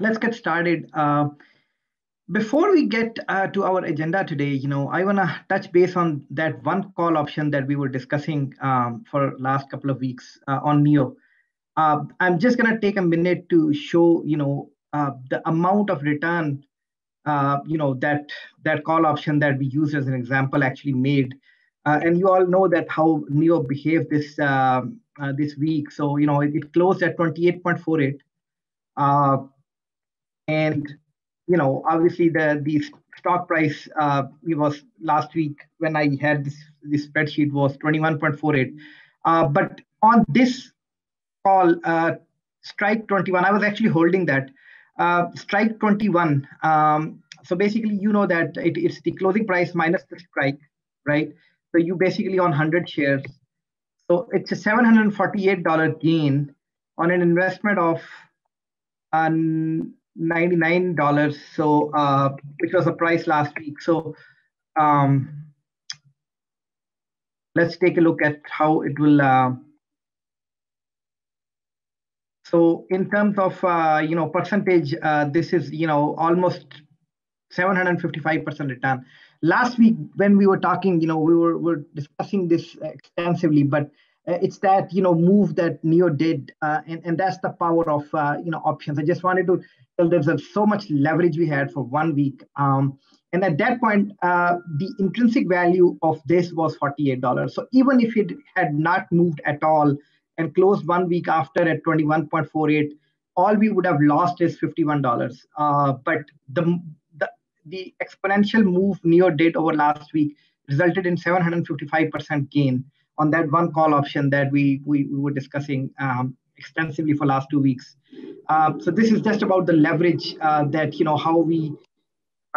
let's get started. Uh, before we get uh, to our agenda today, you know, I want to touch base on that one call option that we were discussing um, for last couple of weeks uh, on NIO. Uh, I'm just going to take a minute to show, you know, uh, the amount of return, uh, you know, that that call option that we used as an example actually made. and you all know that how NIO behaved this this week. So, you know, it, it closed at 28.48 and you know obviously the the stock price uh, it was last week when I had this this spreadsheet was 21.48 uh, but on this call uh, strike 21 I was actually holding that. Uh, strike 21 um, so basically you know that it, it's the closing price minus the strike right? So you basically on 100 shares. So it's a $748 gain on an investment of um, $99 so uh, which was the price last week. So um, let's take a look at how it will uh, so in terms of uh, you know percentage uh, this is you know almost 755% return. Last week when we were talking you know we were, were discussing this extensively but uh, it's that you know move that NIO did uh, and, and that's the power of uh, you know options. I just wanted to there's so much leverage we had for one week. Um, and at that point uh, the intrinsic value of this was $48 so even if it had not moved at all and closed one week after at 21.48 all we would have lost is $51 uh, but the, the the exponential move NIO did over last week resulted in 755% gain on that one call option that we, we, we were discussing um, extensively for last two weeks. Uh, so this is just about the leverage uh, that, you know, how we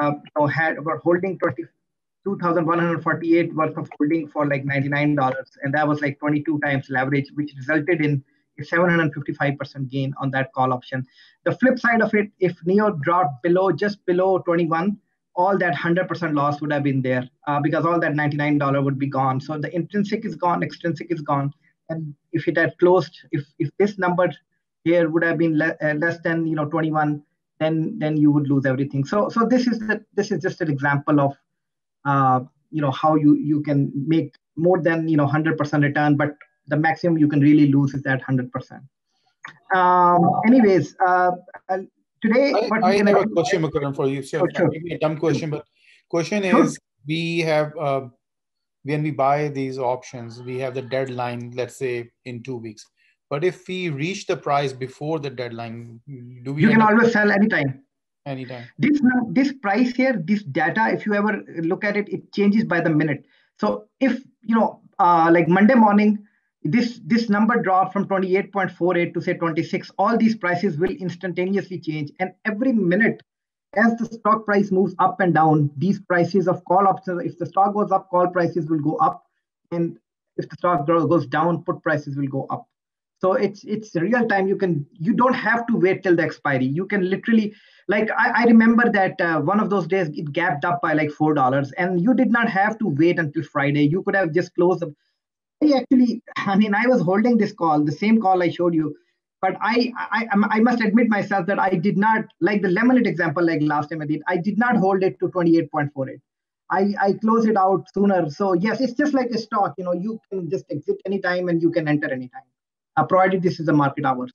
uh, you know, had, were holding 20, 2,148 worth of holding for like $99. And that was like 22 times leverage, which resulted in a 755% gain on that call option. The flip side of it, if NIO dropped below, just below 21, all that 100% loss would have been there uh, because all that $99 would be gone. So the intrinsic is gone, extrinsic is gone. And if it had closed, if, if this number here would have been le- uh, less than you know 21, then then you would lose everything. So so this is the, this is just an example of uh, you know how you you can make more than you know 100% return, but the maximum you can really lose is that 100%. Um, anyways, uh, today I, I have a question for you so oh, sure. maybe a dumb question but question is sure. we have uh, when we buy these options we have the deadline let's say in two weeks but if we reach the price before the deadline do we you can always sell anytime. Anytime. This this price here this data if you ever look at it it changes by the minute. So if you know uh, like monday morning this this number dropped from 28.48 to say 26 all these prices will instantaneously change. And every minute as the stock price moves up and down these prices of call options if the stock goes up call prices will go up. And if the stock goes down put prices will go up so it's it's real time you can you don't have to wait till the expiry you can literally like i, I remember that uh, one of those days it gapped up by like four dollars and you did not have to wait until friday you could have just closed the I actually, I mean, I was holding this call, the same call I showed you, but I, I, I must admit myself that I did not like the Lemonade example, like last time I did. I did not hold it to 28.48. I, I close it out sooner. So yes, it's just like a stock. You know, you can just exit anytime and you can enter anytime, provided this is the market hours.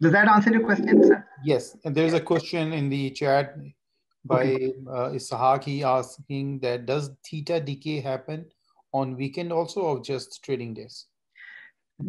Does that answer your question, sir? Yes, and there's a question in the chat by okay. uh, Isahaki asking that does theta decay happen on weekend also or just trading days?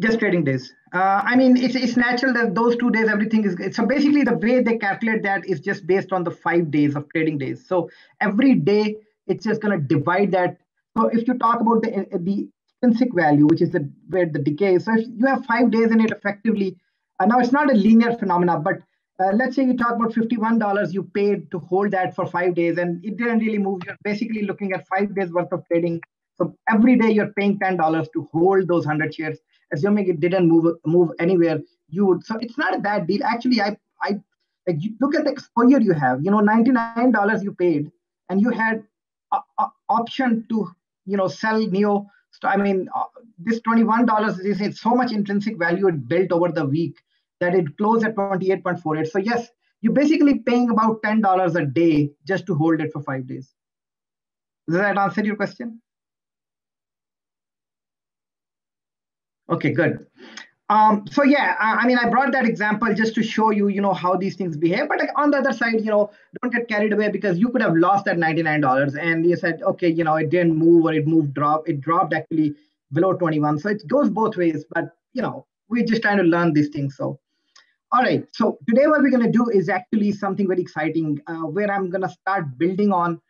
Just trading days. Uh, I mean, it's, it's natural that those two days, everything is. So basically, the way they calculate that is just based on the five days of trading days. So every day, it's just going to divide that. So if you talk about the, the intrinsic value, which is the where the decay so if you have five days in it effectively, uh, now it's not a linear phenomena, but uh, let's say you talk about $51 you paid to hold that for five days and it didn't really move. You're basically looking at five days worth of trading so every day you're paying ten dollars to hold those hundred shares, assuming it didn't move move anywhere. You would so it's not a bad deal. Actually, I I like you look at the exposure you have. You know, ninety nine dollars you paid, and you had a, a option to you know sell NIO. So I mean, uh, this twenty one dollars is so much intrinsic value it built over the week. that it closed at 28.48. So yes, you're basically paying about $10 a day just to hold it for five days. Does that answer your question? Okay, good. Um, so yeah, I mean, I brought that example just to show you, you know, how these things behave. But like on the other side, you know, don't get carried away because you could have lost that $99 and you said, okay, you know, it didn't move or it moved drop. It dropped actually below 21. So it goes both ways. But you know, we're just trying to learn these things. So, all right. So today what we're going to do is actually something very exciting uh, where I'm going to start building on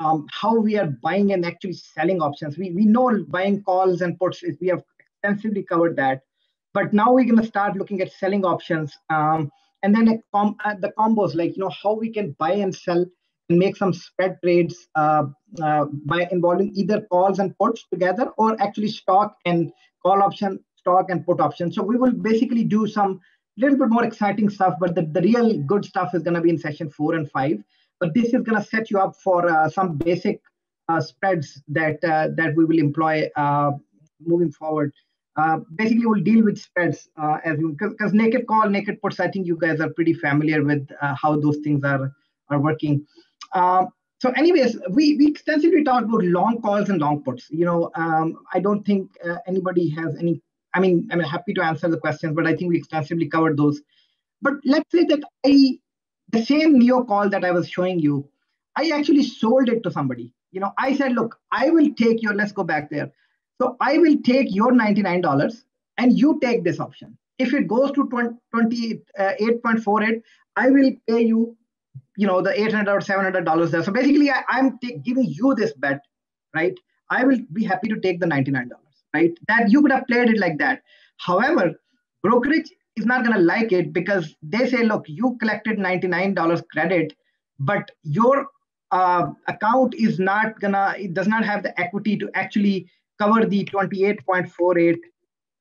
um, how we are buying and actually selling options. We, we know buying calls and puts, we have extensively covered that. But now we're going to start looking at selling options. Um, and then com- uh, the combos, like, you know, how we can buy and sell and make some spread trades uh, uh, by involving either calls and puts together or actually stock and call option, stock and put option. So we will basically do some little bit more exciting stuff, but the, the real good stuff is going to be in session four and five. But this is going to set you up for uh, some basic uh, spreads that uh, that we will employ moving forward. Uh, basically, we'll deal with spreads uh, as because naked call, naked puts. I think you guys are pretty familiar with how those things are are working. Um, so, anyways, we we extensively talked about long calls and long puts. You know, um, I don't think anybody has any. I mean, I'm happy to answer the questions, but I think we extensively covered those. But let's say that I the same NIO call that i was showing you i actually sold it to somebody you know i said look i will take your let's go back there so i will take your $99 and you take this option. If it goes to 28.48 uh, i will pay you you know the 800 or 700 dollars there. So basically I, am giving you this bet right? I will be happy to take the 99 dollars right? That you could have played it like that. However brokerage is not going to like it because they say, look, you collected $99 credit, but your uh, account is not gonna, it does not have the equity to actually cover the 28.48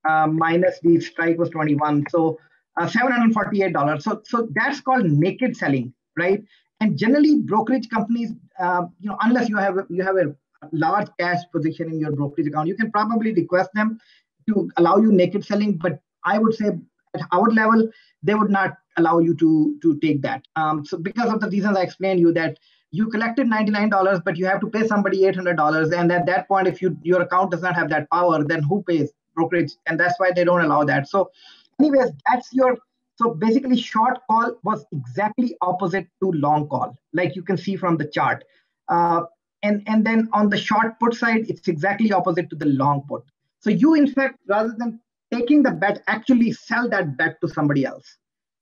uh, minus the strike was 21. So uh, $748. So, so that's called naked selling, right? And generally brokerage companies, uh, you know, unless you have, you have a large cash position in your brokerage account, you can probably request them to allow you naked selling. But I would say at our level, they would not allow you to, to take that. Um, so because of the reasons I explained you that you collected $99, but you have to pay somebody $800. And at that point, if you your account does not have that power, then who pays brokerage? And that's why they don't allow that. So anyways, that's your, so basically short call was exactly opposite to long call, like you can see from the chart. Uh, and, and then on the short put side, it's exactly opposite to the long put. So you, in fact, rather than taking the bet actually sell that bet to somebody else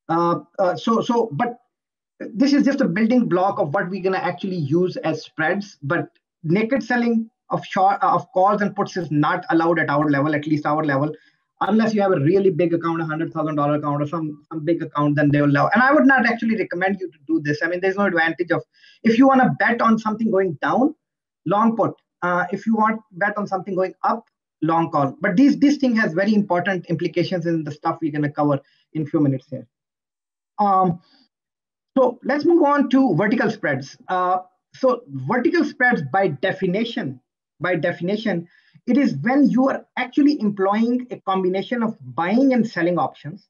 uh, uh, so so but this is just a building block of what we're going to actually use as spreads but naked selling of short of calls and puts is not allowed at our level at least our level unless you have a really big account a hundred thousand dollar account or some some big account then they will allow and i would not actually recommend you to do this i mean there's no advantage of if you want to bet on something going down long put uh, if you want bet on something going up long call. But these this thing has very important implications in the stuff we're going to cover in few minutes here. Um, so let's move on to vertical spreads. Uh, so vertical spreads by definition, by definition, it is when you are actually employing a combination of buying and selling options,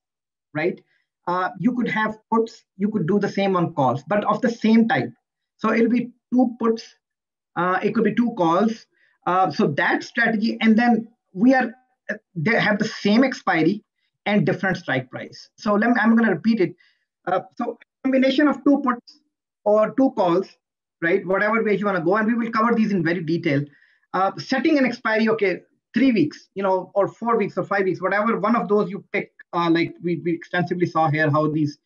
right? Uh, you could have puts, you could do the same on calls, but of the same type. So it'll be two puts, uh, it could be two calls, uh, so that strategy, and then we are they have the same expiry and different strike price. So let me, I'm going to repeat it. Uh, so combination of two puts or two calls, right? Whatever way you want to go, and we will cover these in very detail. Uh, setting an expiry, okay, three weeks, you know, or four weeks or five weeks, whatever one of those you pick. Uh, like we, we extensively saw here how these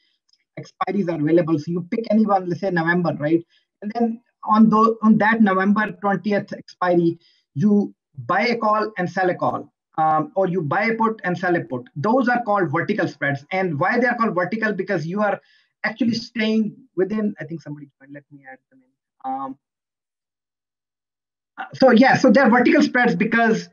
expiries are available. So you pick anyone, let's say November, right? And then on, the, on that November 20th expiry, you buy a call and sell a call. Um, or you buy a put and sell a put. Those are called vertical spreads. And why they are called vertical? Because you are actually staying within, I think somebody, let me add them in. Um, so yeah, so they're vertical spreads because,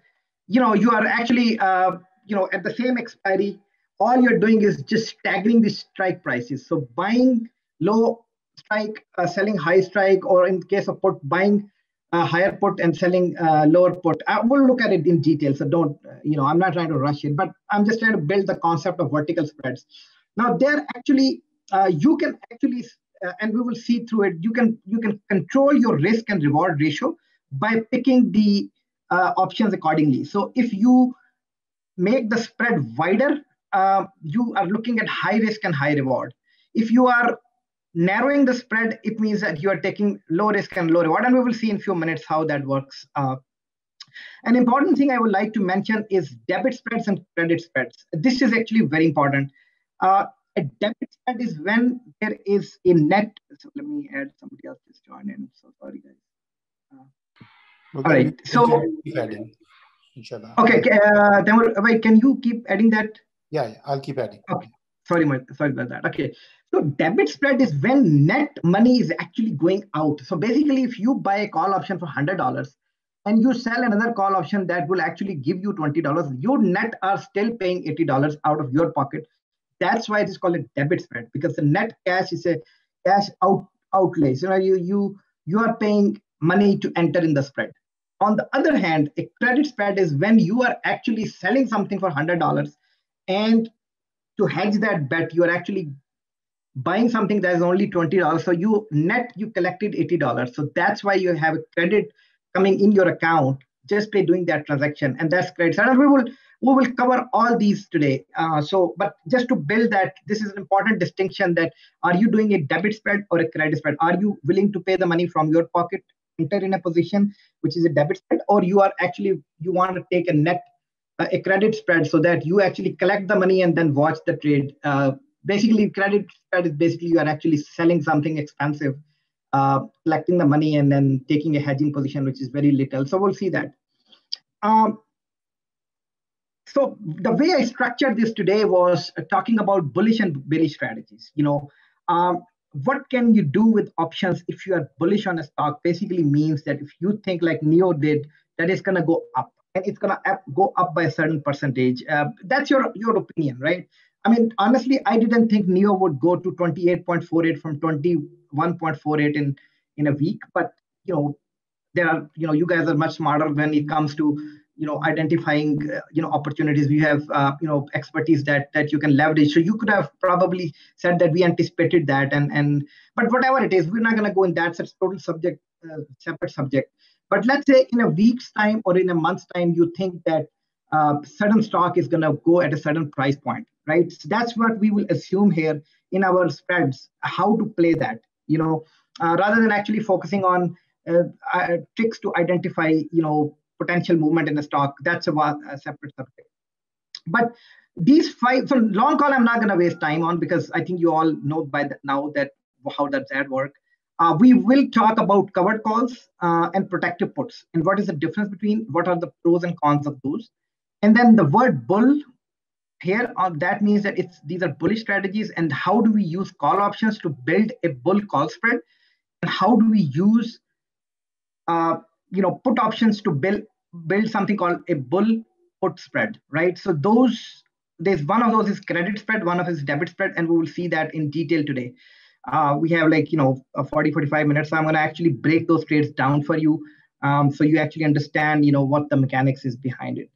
you know, you are actually, uh, you know, at the same expiry, all you're doing is just staggering the strike prices. So buying low strike, uh, selling high strike, or in case of put, buying uh, higher put and selling uh, lower put. I will look at it in detail. So don't, you know, I'm not trying to rush it, but I'm just trying to build the concept of vertical spreads. Now there actually, uh, you can actually, uh, and we will see through it, you can, you can control your risk and reward ratio by picking the options accordingly. So if you make the spread wider, you are looking at high risk and high reward. If you are narrowing the spread, it means that you are taking low risk and low reward. And we will see in a few minutes how that works. Uh, an important thing I would like to mention is debit spreads and credit spreads. This is actually very important. Uh, a debit spread is when there is a net. So let me add somebody else just join in. So sorry, guys. Uh, okay, all right. So Okay. Uh, then wait, can you keep adding that? Yeah, yeah, I'll keep adding. Okay. Sorry, sorry about that. Okay. So debit spread is when net money is actually going out. So basically, if you buy a call option for hundred dollars and you sell another call option that will actually give you $20, your net are still paying $80 out of your pocket. That's why it is called a debit spread because the net cash is a cash out outlay. So you you you are paying money to enter in the spread. On the other hand, a credit spread is when you are actually selling something for $100 and to hedge that bet, you are actually buying something that is only $20. So you net, you collected $80. So that's why you have a credit coming in your account just by doing that transaction. And that's great. so we will we will cover all these today. Uh, so, but just to build that, this is an important distinction that are you doing a debit spread or a credit spread? Are you willing to pay the money from your pocket, enter in a position which is a debit spread, or you are actually, you want to take a net, uh, a credit spread so that you actually collect the money and then watch the trade. Uh, basically, credit spread is basically you are actually selling something expensive uh, collecting the money and then taking a hedging position, which is very little. So we'll see that. Um, so the way I structured this today was talking about bullish and bearish strategies. You know, um, what can you do with options if you are bullish on a stock? Basically means that if you think like NIO did, that is going to go up and it's going to go up by a certain percentage. Uh, that's your your opinion, right? I mean, honestly, I didn't think NIO would go to 28.48 from 21.48 in in a week. But you know, there are you know, you guys are much smarter when it comes to you know identifying uh, you know opportunities. We have uh, you know expertise that that you can leverage. So you could have probably said that we anticipated that, and and but whatever it is, we're not going to go in that. Total subject, uh, separate subject. But let's say in a week's time or in a month's time, you think that uh, certain stock is going to go at a certain price point right? So that's what we will assume here in our spreads, how to play that, you know, uh, rather than actually focusing on uh, uh, tricks to identify, you know, potential movement in the stock. That's a, a separate subject. But these five, so long call, I'm not going to waste time on because I think you all know by the, now that how does that work. Uh, we will talk about covered calls uh, and protective puts and what is the difference between what are the pros and cons of those. And then the word bull here uh, that means that it's these are bullish strategies and how do we use call options to build a bull call spread? And how do we use uh, you know put options to build build something called a bull put spread right? So those there's one of those is credit spread one of is debit spread and we will see that in detail today. Uh, we have like you know 40 45 minutes so i'm going to actually break those trades down for you um, so you actually understand you know what the mechanics is behind it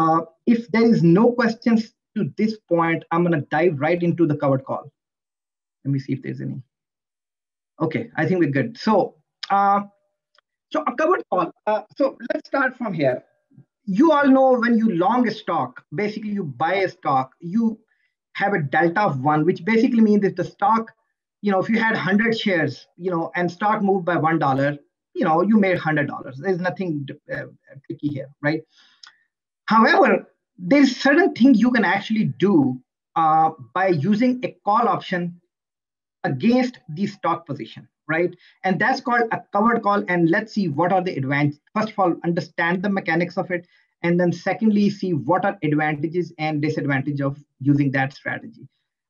uh, if there is no questions to this point, I'm going to dive right into the covered call. Let me see if there's any. Okay, I think we're good. So, uh, so a covered call. Uh, so let's start from here. You all know when you long a stock, basically you buy a stock, you have a delta of one, which basically means if the stock, you know, if you had 100 shares, you know, and stock moved by $1, you know, you made $100. There's nothing uh, tricky here, right? However, there's certain things you can actually do uh, by using a call option against the stock position, right? And that's called a covered call. And let's see what are the advantages. First of all, understand the mechanics of it. And then secondly, see what are advantages and disadvantages of using that strategy.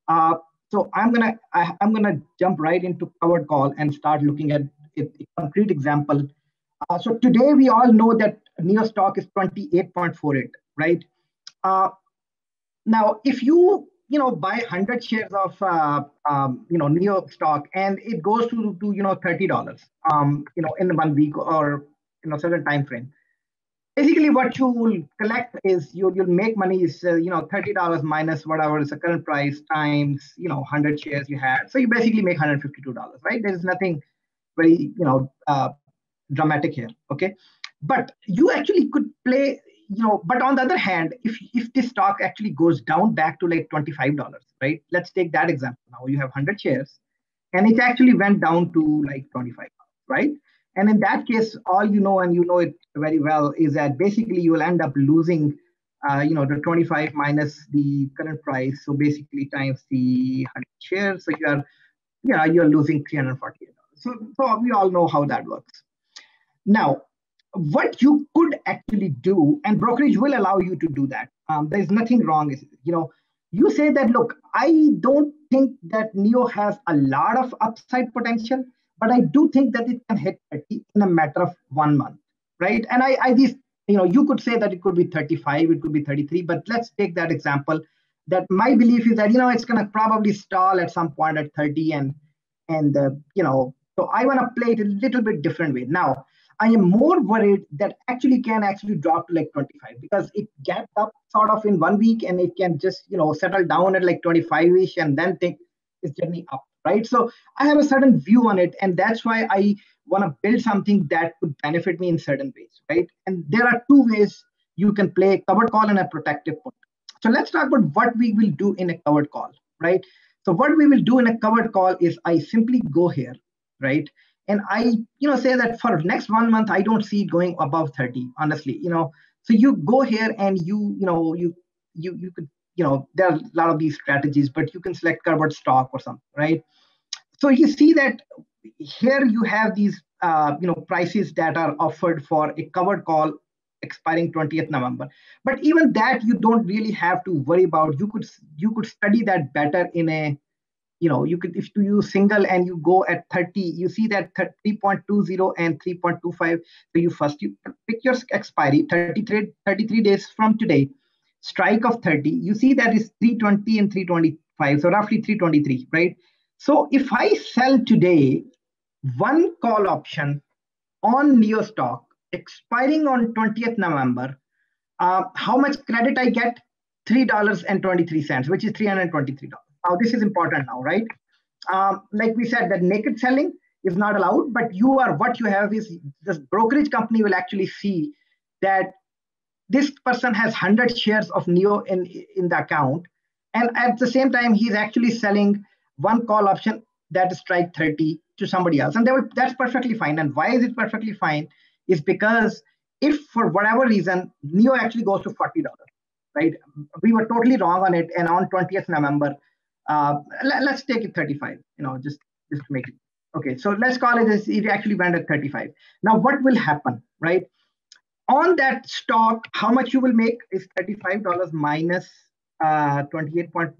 Uh, so I'm gonna I, am going to i am going to jump right into covered call and start looking at a, a concrete example. Uh, so today we all know that NIO stock is 28.48, right? Uh, now, if you you know buy 100 shares of uh, um, you know NIO stock and it goes to, to you know $30 um, you know in one week or you know certain time frame basically what you will collect is you, you'll make money is, uh, you know, $30 minus whatever is the current price times, you know, 100 shares you had. So you basically make $152, right? There's nothing very, you know, uh, dramatic here, okay? But you actually could play, you know, but on the other hand, if, if this stock actually goes down back to like $25, right? Let's take that example. Now you have 100 shares and it actually went down to like 25, right? And in that case, all you know, and you know it very well, is that basically you will end up losing, uh, you know, the 25 minus the current price. So basically times the 100 shares. So you are, yeah, you're losing 340 So, so we all know how that works. Now, what you could actually do, and brokerage will allow you to do that. Um, there's nothing wrong. You know, you say that, look, I don't think that NIO has a lot of upside potential but I do think that it can hit 30 in a matter of one month, right? And I, I these, you know, you could say that it could be 35, it could be 33, but let's take that example. That my belief is that you know it's going to probably stall at some point at 30, and and uh, you know, so I want to play it a little bit different way. Now, I am more worried that actually can actually drop to like 25 because it gapped up sort of in one week and it can just you know settle down at like 25ish and then take its journey up right? So I have a certain view on it, and that's why I want to build something that could benefit me in certain ways, right? And there are two ways you can play a covered call and a protective put. So let's talk about what we will do in a covered call, right? So what we will do in a covered call is I simply go here, right? And I, you know, say that for next one month, I don't see it going above 30, honestly, you know. So you go here and you, you know, you you you could you know, there are a lot of these strategies, but you can select covered stock or something, right? So you see that here you have these, uh, you know, prices that are offered for a covered call expiring 20th November. But even that you don't really have to worry about. You could you could study that better in a, you know, you could if you use single and you go at 30, you see that 3.20 and 3.25. So you first you pick your expiry 33 33 days from today strike of 30, you see that is 320 and 325, so roughly 323, right? So if I sell today one call option on NIO stock expiring on 20th November, uh, how much credit I get? $3.23, which is $323. Now, this is important now, right? Um, like we said, that naked selling is not allowed, but you are what you have is this brokerage company will actually see that this person has 100 shares of NIO in, in the account. And at the same time, he's actually selling one call option that is strike 30 to somebody else. And will, that's perfectly fine. And why is it perfectly fine? Is because if for whatever reason, NIO actually goes to $40, right? We were totally wrong on it. And on 20th November, uh, let, us take it 35, you know, just, just to make it. Okay, so let's call it as it actually went at 35. Now, what will happen, right? on that stock, how much you will make is $35 minus, uh, 28 point,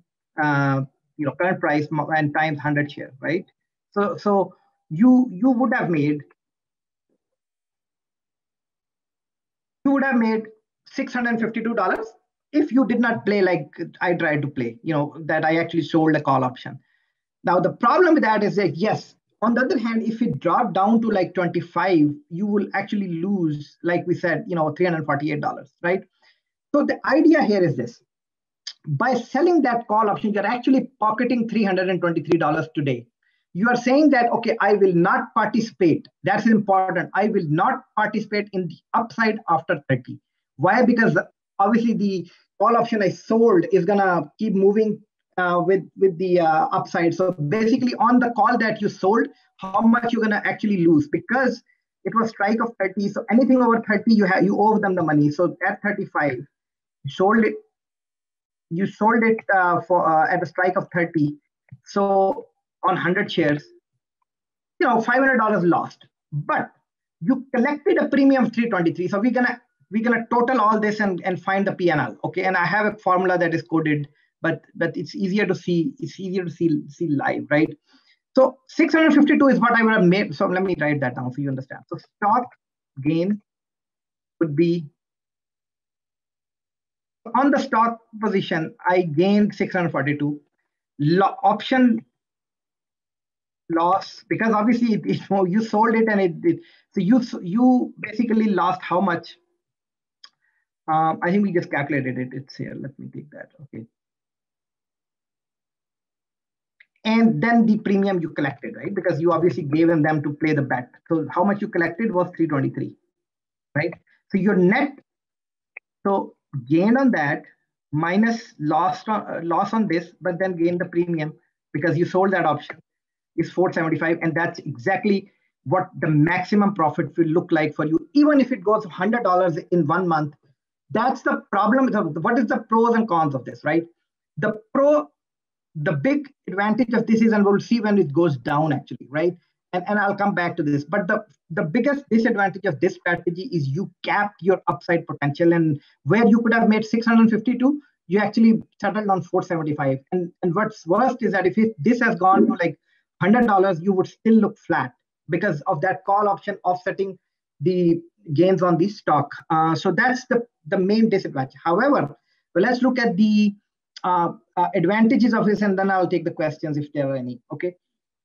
uh, you know, current price and times 100 share, right? So, so you you would have made you would have made $652 if you did not play like I tried to play, you know, that I actually sold a call option. Now, the problem with that is that, yes, on the other hand, if it dropped down to like 25, you will actually lose, like we said, you know, $348, right? So the idea here is this. By selling that call option, you're actually pocketing $323 today. You are saying that, okay, I will not participate. That's important. I will not participate in the upside after 30. Why? Because obviously the call option I sold is gonna keep moving uh, with with the uh, upside. So basically, on the call that you sold, how much you're gonna actually lose because it was strike of 30. So anything over 30, you have you owe them the money. So at 35, you sold it. You sold it uh, for uh, at a strike of 30. So on 100 shares, you know, $500 lost. But you collected a premium of 323. So we're gonna we're gonna total all this and, and find the PNL. Okay, and I have a formula that is coded but but it's easier to see it's easier to see see live right? So 652 is what i would have made. So let me write that down so you understand. So stock gain would be on the stock position i gained 642 Lo- option loss because obviously it, it, you sold it and it, it so you you basically lost how much Um, I think we just calculated it. It's here. Let me take that. Okay. And then the premium you collected, right? Because you obviously gave them, to play the bet. So how much you collected was 323, right? So your net, so gain on that minus loss on, uh, loss on this, but then gain the premium because you sold that option is 475. And that's exactly what the maximum profit will look like for you. Even if it goes $100 in one month, that's the problem. What is the pros and cons of this, right? The pro, the big advantage of this is, and we'll see when it goes down actually, right? And, and I'll come back to this. But the, the biggest disadvantage of this strategy is you cap your upside potential. And where you could have made 652, you actually settled on 475. And, and what's worst is that if it, this has gone to like $100, you would still look flat because of that call option offsetting the gains on the stock. Uh, so that's the, the main disadvantage. However, well, let's look at the uh, uh, advantages of this and then I'll take the questions if there are any. Okay.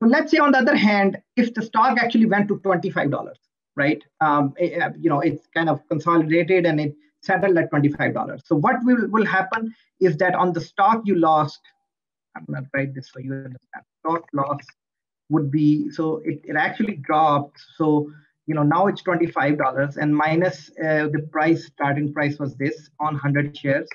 So let's say on the other hand, if the stock actually went to $25, right? Um, it, eh, eh, you know, it's kind of consolidated and it settled at $25. So what will, will happen is that on the stock you lost, I'm going to write this so you understand. Stock loss would be, so it, it actually dropped. So you know now it's $25 and minus uh, the price starting price was this on 100 shares.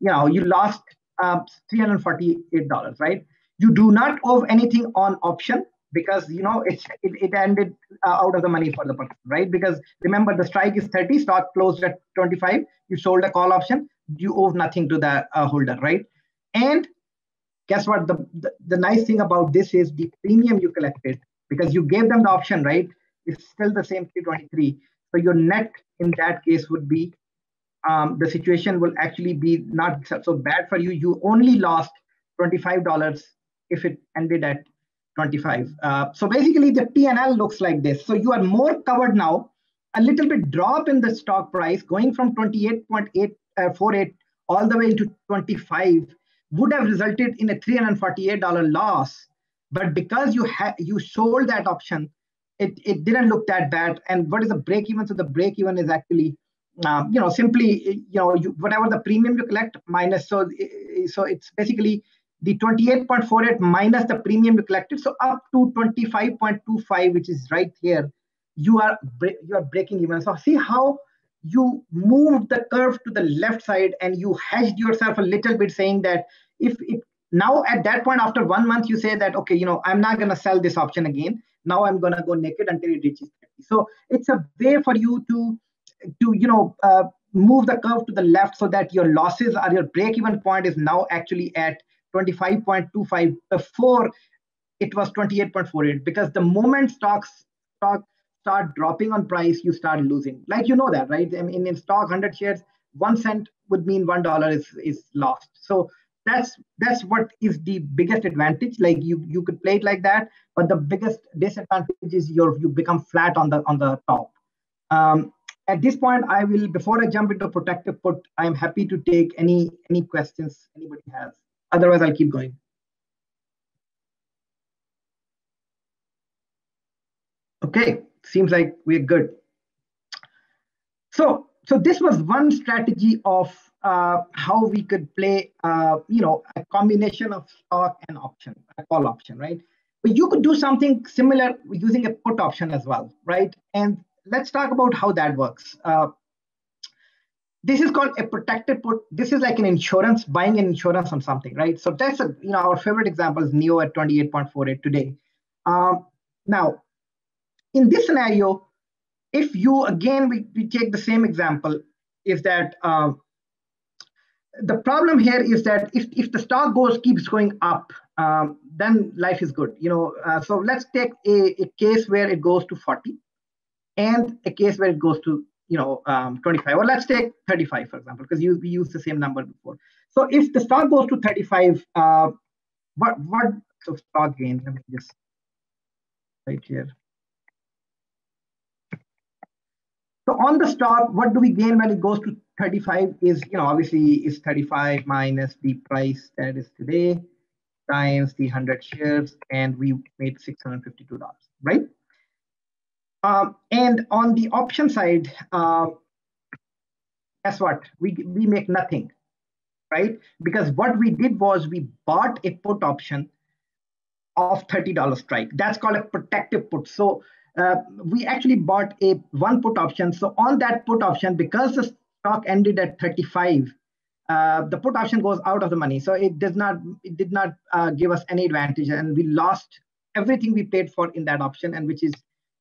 You know you lost uh, $348 right? You do not owe anything on option because you know it's it, it ended uh, out of the money for the person right? Because remember the strike is 30 stock closed at 25 you sold a call option you owe nothing to the uh, holder right? And guess what? The, the the nice thing about this is the premium you collected because you gave them the option right is still the same 323. So your net in that case would be um, the situation will actually be not so bad for you. You only lost $25 if it ended at 25. Uh, so basically the P&L looks like this. So you are more covered now. A little bit drop in the stock price going from 28.848 uh, all the way to 25 would have resulted in a $348 loss. But because you you sold that option, it, it didn't look that bad. And what is the break even? So the break even is actually, um, you know, simply, you know, you, whatever the premium you collect minus. So, so it's basically the 28.48 minus the premium you collected. So up to 25.25, which is right here, you are you are breaking even. So see how you moved the curve to the left side and you hedged yourself a little bit, saying that if it now at that point after one month you say that okay, you know, I'm not gonna sell this option again. Now i'm going to go naked until it reaches 30 so it's a way for you to to you know uh, move the curve to the left so that your losses or your break even point is now actually at 25.25 before it was 28.48 because the moment stocks stock start dropping on price you start losing. Like you know that right? I mean in stock 100 shares one cent would mean one dollar is is lost. So that's that's what is the biggest advantage. Like you you could play it like that but the biggest disadvantage is you you become flat on the on the top. Um, at this point i will before i jump into protective put i'm happy to take any any questions anybody has. Otherwise i'll keep going. Okay seems like we're good. So so this was one strategy of uh, how we could play, uh, you know, a combination of stock and option, a call option, right? But you could do something similar using a put option as well, right? And let's talk about how that works. Uh, this is called a protected put. This is like an insurance, buying an insurance on something, right? So that's a, you know, our favorite example is NIO at 28.48 today. Um, now, in this scenario, if you, again, we, we take the same example, is that uh, the problem here is that if, if the stock goes keeps going up, um, then life is good. You know, uh, so let's take a, a case where it goes to 40 and a case where it goes to you know um, 25 or let's take 35 for example because you we used the same number before so if the stock goes to 35 uh, what what so stock gain let me just right here so on the stock what do we gain when it goes to 35 is, you know, obviously is 35 minus the price that is today times the 100 shares, and we made $652, right? Um, and on the option side, uh, guess what? We, we make nothing, right? Because what we did was we bought a put option of $30 strike. That's called a protective put. So uh, we actually bought a one put option. So on that put option, because the stock ended at 35, uh, the put option goes out of the money. So it does not, it did not uh, give us any advantage, and we lost everything we paid for in that option, and which is,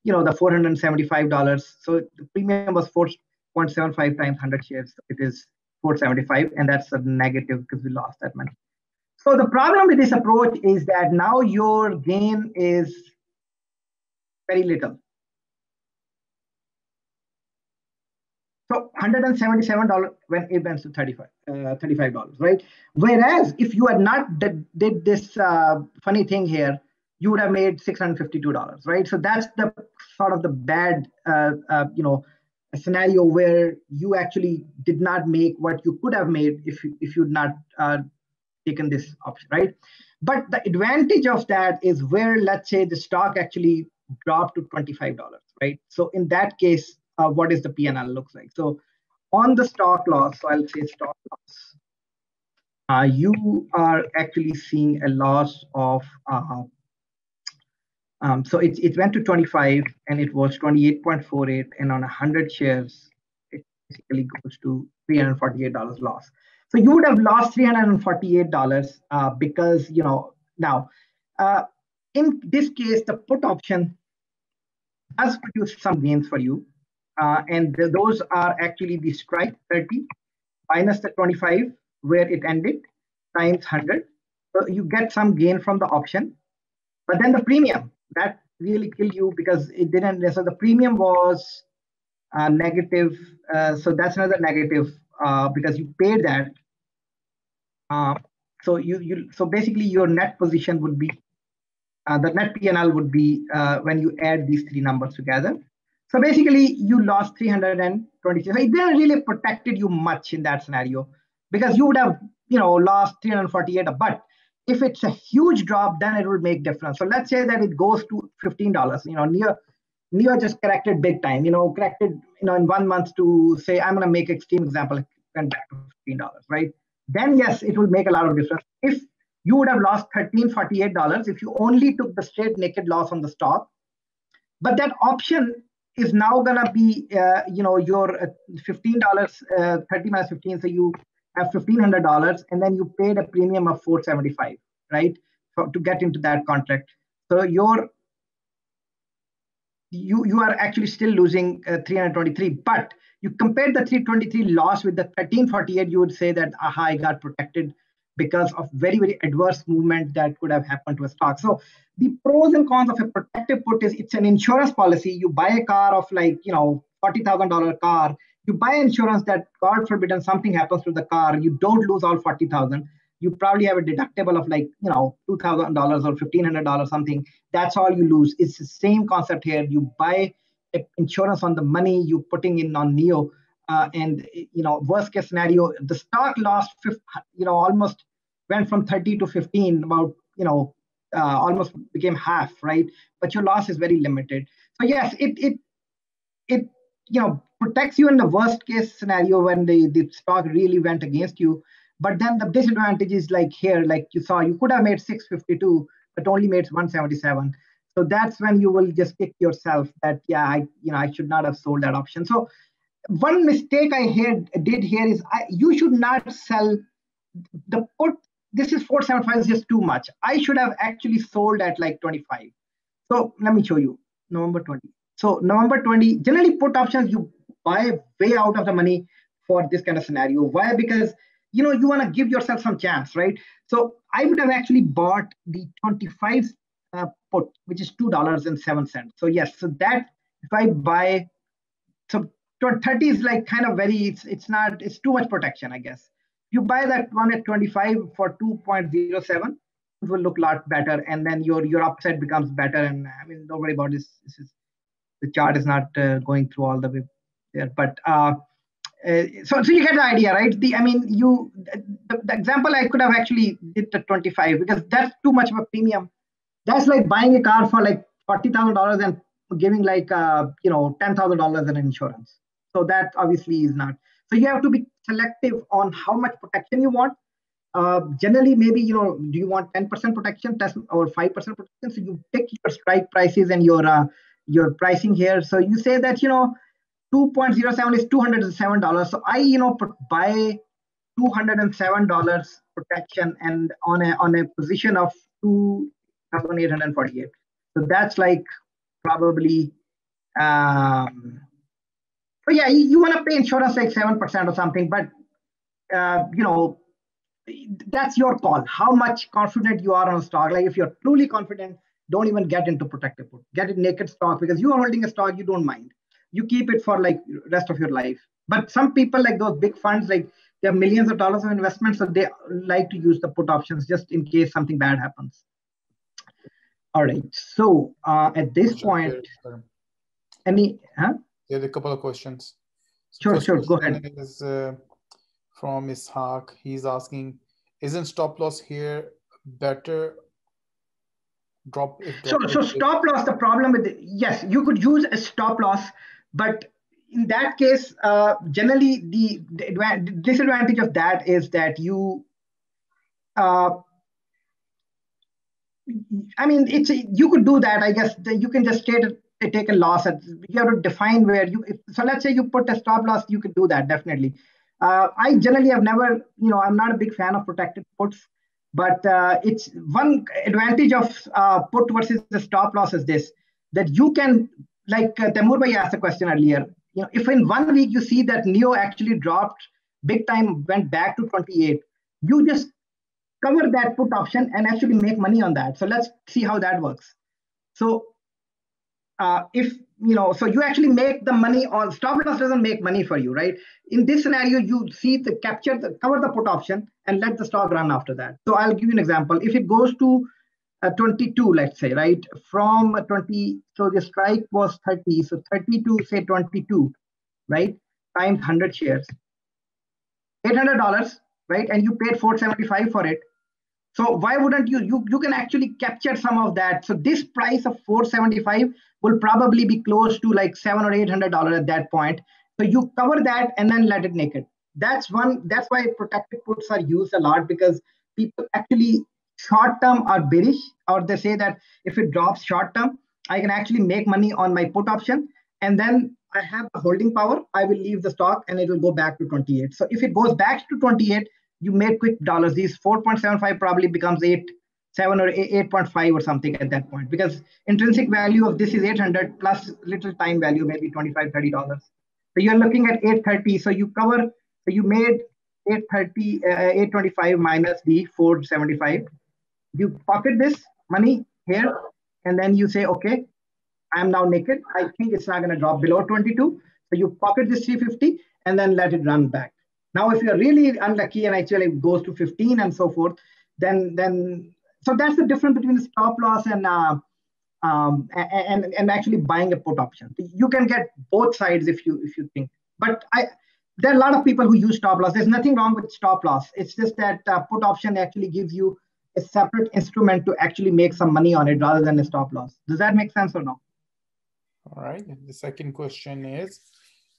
you know, the $475. So the premium was 4.75 times 100 shares. It is 475, and that's a negative because we lost that money. So the problem with this approach is that now your gain is very little. So $177 when it went to 35 uh, $35, right? Whereas if you had not did, did this uh, funny thing here, you would have made $652, right? So that's the sort of the bad, uh, uh, you know, scenario where you actually did not make what you could have made if you, if you'd not uh, taken this option, right? But the advantage of that is where, let's say, the stock actually dropped to $25, right? So in that case, uh, what is the PNL looks like. So on the stock loss, so I'll say stock loss, uh, you are actually seeing a loss of, uh, um, so it, it went to 25 and it was 28.48 and on 100 shares, it basically goes to $348 loss. So you would have lost $348 uh, because, you know, now uh, in this case, the put option has produced some gains for you. Uh, and th those are actually the strike 30 minus the 25 where it ended times 100. So you get some gain from the option. But then the premium, that really killed you because it didn't. So the premium was uh, negative. Uh, so that's another negative uh, because you paid that. Uh, so you you so basically your net position would be uh, the net PNL would be uh, when you add these three numbers together. So basically, you lost 326. So it didn't really protected you much in that scenario because you would have, you know, lost 348. But if it's a huge drop, then it would make difference. So let's say that it goes to $15. You know, near NIO just corrected big time. You know, corrected, you know, in one month to say I'm going to make extreme example, went back to $15, right? Then yes, it will make a lot of difference. If you would have lost $1348 if you only took the straight naked loss on the stock. But that option is now gonna be, uh, you know, your uh, $15, uh, 30 minus 15, so you have $1,500 and then you paid a premium of 475 right, for, to get into that contract. So your you you are actually still losing uh, 323 but you compare the 323 loss with the 1348 you would say that aha i got protected because of very, very adverse movement that could have happened to a stock. So the pros and cons of a protective put is it's an insurance policy. You buy a car of like, you know, $40,000 car, you buy insurance that God forbid something happens to the car, you don't lose all 40,000. You probably have a deductible of like, you know, $2,000 or $1,500 something. That's all you lose. It's the same concept here. You buy insurance on the money you're putting in on NIO Uh, and you know worst case scenario the stock lost you know almost went from 30 to 15 about you know uh, almost became half right? But your loss is very limited. So yes it it it you know protects you in the worst case scenario when the, the stock really went against you. But then the disadvantage is like here like you saw you could have made 652 but only made 177 so that's when you will just kick yourself that yeah i you know i should not have sold that option. So one mistake i had did here is I, you should not sell the put this is 475 is just too much. I should have actually sold at like 25. So let me show you November 20. So November 20, generally put options, you buy way out of the money for this kind of scenario. Why? Because you know you want to give yourself some chance, right? So I would have actually bought the 25 uh, put, which is two dollars and seven cents. So yes, so that if I buy, so 30 is like kind of very, it's it's not, it's too much protection, I guess you buy that one at 25 for 2.07 it will look a lot better and then your your upside becomes better and i mean don't worry about this this is the chart is not uh, going through all the way there but uh, uh, so, so you get the idea right? The i mean you the, the, example i could have actually did the 25 because that's too much of a premium. That's like buying a car for like $40000 and giving like uh, you know $10000 in insurance. So that obviously is not So you have to be selective on how much protection you want. Uh, generally, maybe you know, do you want 10% protection or 5% protection? So you pick your strike prices and your uh, your pricing here. So you say that you know, 2.07 is $207. So I you know buy $207 protection and on a on a position of 2,848. So that's like probably um, but yeah, you, you want to pay insurance like 7% or something, but uh, you know, that's your call. How much confident you are on a stock. Like if you're truly confident, don't even get into protective put. Get it naked stock because you are holding a stock, you don't mind. You keep it for like rest of your life. But some people like those big funds, like they have millions of dollars of investments, so they like to use the put options just in case something bad happens. All right. So uh, at this point, any huh? There's a couple of questions. Sure, sure. Go ahead. Is uh, from Ishaq. He's asking, isn't stop loss here better? Drop. so, so stop loss. The problem with the, yes, you could use a stop loss, but in that case, uh, generally the, the, disadvantage of that is that you. Uh, I mean, it's you could do that. I guess you can just state take a loss. At, you have to define where you. If, so let's say you put a stop loss, you could do that definitely. Uh, I generally have never, you know, I'm not a big fan of protected puts, but uh, it's one advantage of uh, put versus the stop loss is this that you can, like uh, Temur Bhai asked a question earlier. You know, if in one week you see that NIO actually dropped big time, went back to 28, you just cover that put option and actually make money on that. So let's see how that works. So uh, if you know, so you actually make the money on stop loss doesn't make money for you, right? In this scenario, you see the capture the cover the put option and let the stock run after that. So I'll give you an example. If it goes to uh, 22, let's say, right, from 20, so the strike was 30, so 32, say 22, right, times 100 shares, $800, right, and you paid 475 for it. So why wouldn't you, you, you can actually capture some of that. So this price of 475 will probably be close to like seven or eight hundred dollars at that point. So you cover that and then let it naked. That's one. That's why protected puts are used a lot because people actually short term are bearish, or they say that if it drops short term, I can actually make money on my put option, and then I have the holding power. I will leave the stock and it will go back to 28. So if it goes back to 28, you made quick dollars. These 4.75 probably becomes eight 7 or 8.5 or something at that point because intrinsic value of this is 800 plus little time value maybe 25 30 dollars. So you're looking at 830 so you cover so you made 830 uh, 825 minus the 475 you pocket this money here and then you say okay i'm now naked. I think it's not going to drop below 22 so you pocket this 350 and then let it run back now if you're really unlucky and actually goes to 15 and so forth then then so that's the difference between stop loss and uh, um, and and actually buying a put option. You can get both sides if you if you think. But I there are a lot of people who use stop loss. There's nothing wrong with stop loss. It's just that uh, put option actually gives you a separate instrument to actually make some money on it rather than a stop loss. Does that make sense or no? All right. The second question is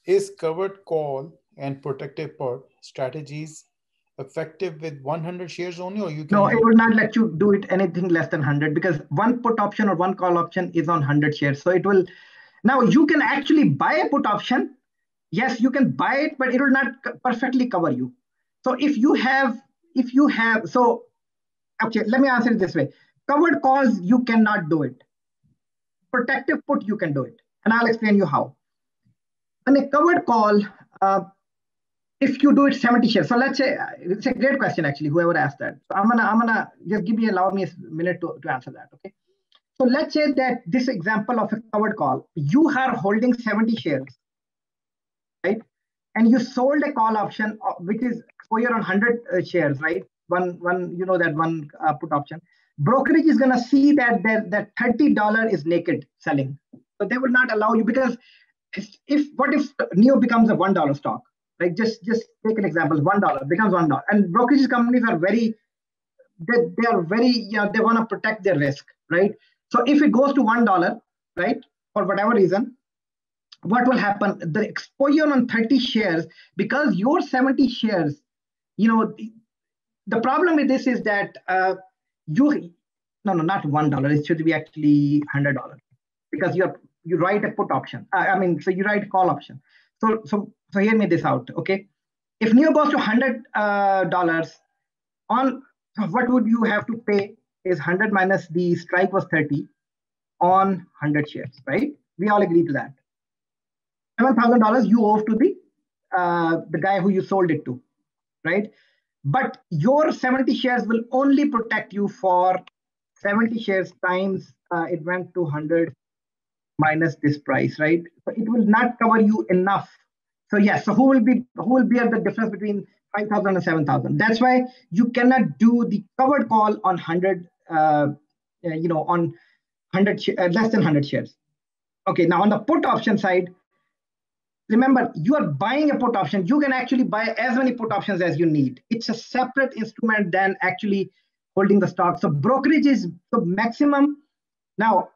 Is covered call and protective put strategies effective with 100 shares only or you can no it will not let you do it anything less than 100 because one put option or one call option is on 100 shares. So it will now you can actually buy a put option. Yes you can buy it but it will not perfectly cover you. So if you have if you have so okay let me answer it this way. Covered calls you cannot do it. Protective put you can do it. And i'll explain you how. On a covered call uh, if you do it 70 shares. So let's say it's a great question actually whoever asked that. So i'm gonna i'm gonna just give me allow me a minute to, to answer that okay? So let's say that this example of a covered call you are holding 70 shares right? And you sold a call option uh, which is for your 100 uh, shares right? One one you know that one uh, put option. Brokerage is going to see that that $30 is naked selling. So they will not allow you because if what if NIO becomes a $1 stock like just just take an example, one dollar becomes one dollar, and brokerage companies are very they, they are very you know, they want to protect their risk, right? So if it goes to one dollar, right, for whatever reason, what will happen? The exposure on 30 shares, because your 70 shares, you know, the, problem with this is that uh, you, no, no, not $1. It should be actually $100 because you're, you write a put option. Uh, I mean, so you write call option. So, so, so hear me this out, okay? If NIO goes to $100 uh, on what would you have to pay is 100 minus the strike was 30 on 100 shares, right? We all agree to that. $7,000 you owe to the uh, the guy who you sold it to, right? But your 70 shares will only protect you for 70 shares times uh, it went to 100 minus this price, right? So it will not cover you enough. So yes, so who will be who will bear the difference between 5,000 and 7,000? That's why you cannot do the covered call on 100, uh, uh, you know, on 100 uh, less than 100 shares. Okay, now on the put option side, remember you are buying a put option. You can actually buy as many put options as you need. It's a separate instrument than actually holding the stock. So brokerage is the maximum. Now,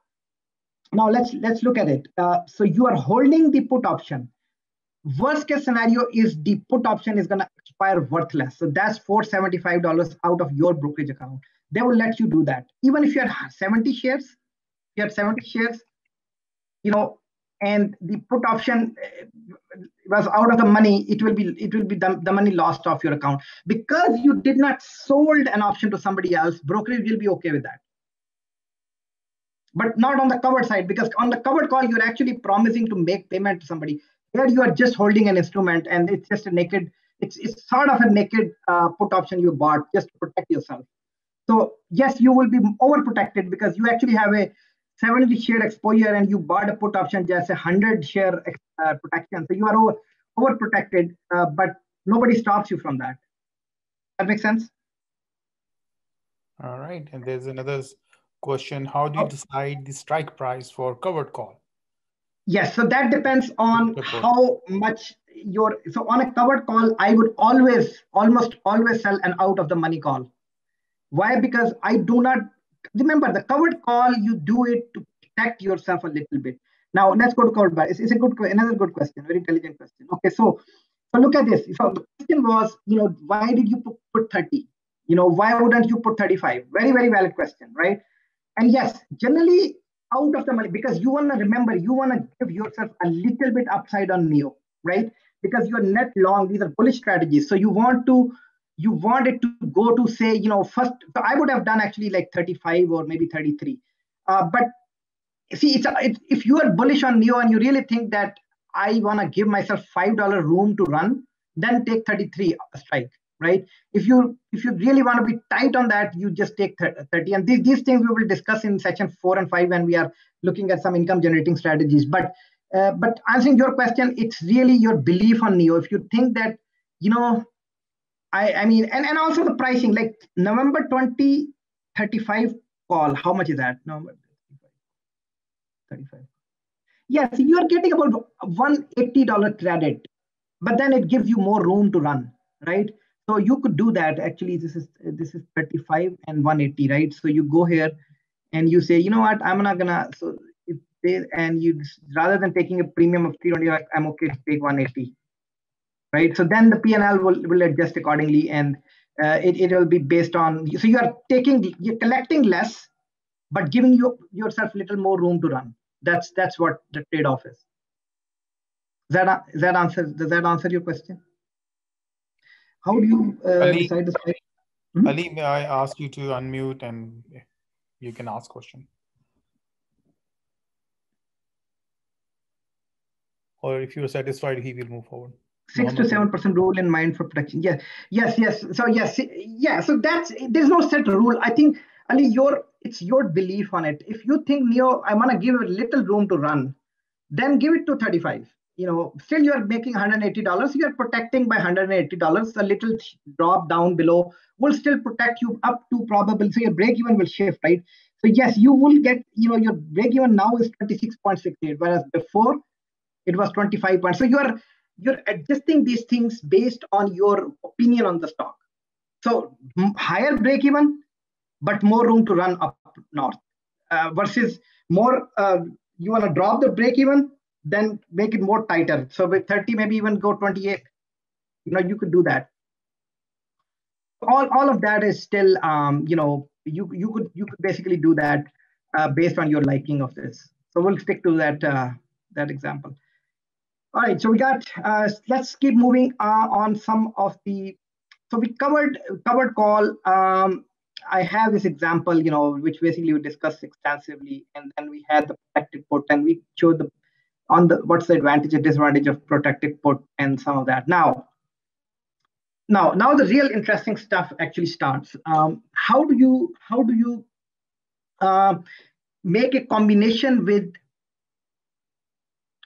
now let's let's look at it. Uh, so you are holding the put option. Worst case scenario is the put option is going to expire worthless. So that's $475 out of your brokerage account. They will let you do that. Even if you had 70 shares, you had 70 shares, you know, and the put option uh, was out of the money, it will be it will be the, the money lost off your account. Because you did not sold an option to somebody else, brokerage will be okay with that. But not on the covered side, because on the covered call, you're actually promising to make payment to somebody. Here you are just holding an instrument and it's just a naked, it's, it's sort of a naked uh, put option you bought just to protect yourself. So yes, you will be overprotected because you actually have a 70 share exposure and you bought a put option just a 100 share uh, protection. So you are over, overprotected, uh, but nobody stops you from that. That makes sense? All right. And there's another question. How do you oh. decide the strike price for covered call? Yes, so that depends on how much your so on a covered call, I would always almost always sell an out of the money call. Why? Because I do not remember the covered call, you do it to protect yourself a little bit. Now let's go to covered buy. It's, it's a good another good question, very intelligent question. Okay, so so look at this. So the question was, you know, why did you put, put 30? You know, why wouldn't you put 35? Very, very valid question, right? And yes, generally out of the money because you want to remember, you want to give yourself a little bit upside on NIO, right? Because you're net long, these are bullish strategies. So you want to you want it to go to say, you know, first, so I would have done actually like 35 or maybe 33. Uh, but see, it's, a, it, if you are bullish on NIO and you really think that I want to give myself $5 room to run, then take 33 strike, right? If you if you really want to be tight on that, you just take 30. And these, these things we will discuss in section four and five when we are looking at some income generating strategies. But uh, but answering your question, it's really your belief on NIO. If you think that, you know, I, I mean, and, and also the pricing, like November 2035 call, how much is that? November 35. Yes, you are getting about $180 credit, but then it gives you more room to run, right? So you could do that. Actually, this is this is 35 and 180, right? So you go here and you say, you know what, I'm not gonna so if they and you rather than taking a premium of 320, I'm okay to take 180 right? So then the PNL will, will adjust accordingly and uh, it, it will be based on, so you are taking, you're collecting less, but giving you, yourself a little more room to run. That's, that's what the trade-off is. Does that, is that answer, does that answer your question? How do you uh, Ali, decide the hmm? Ali, may I ask you to unmute and you can ask question. Or if you're satisfied, he will move forward six to seven percent rule in mind for protection. Yes, yes, yes. So yes, yeah. So that's there's no set rule. I think Ali, your it's your belief on it. If you think NIO, I want to give a little room to run, then give it to 35. You know, still you are making $180. You are protecting by $180. A little drop down below will still protect you up to probably so your break even will shift, right? So yes, you will get, you know, your break even now is 26.68, whereas before it was 25 points. So you are you're adjusting these things based on your opinion on the stock. So higher break even, but more room to run up north uh, versus more, uh, you want to drop the break even, then make it more tighter. So with 30, maybe even go 28. You know, you could do that. All, all of that is still, um, you know, you you could you could basically do that uh, based on your liking of this. So we'll stick to that uh, that example. All right, so we got. Uh, let's keep moving uh, on some of the. So we covered covered call. Um, I have this example, you know, which basically we discussed extensively, and then we had the protected put, and we showed the on the what's the advantage and disadvantage of protected put and some of that. Now, now, now the real interesting stuff actually starts. Um, how do you how do you uh, make a combination with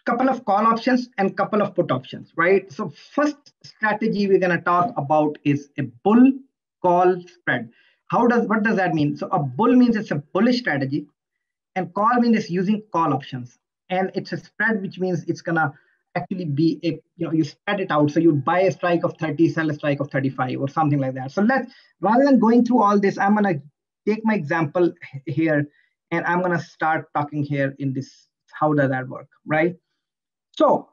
couple of call options and couple of put options, right? So first strategy we're going to talk about is a bull call spread. How does what does that mean? So a bull means it's a bullish strategy, and call means it's using call options, and it's a spread, which means it's gonna actually be a you know you spread it out. So you buy a strike of 30, sell a strike of 35, or something like that. So let's rather than going through all this, I'm gonna take my example here, and I'm gonna start talking here in this. How does that work, right? So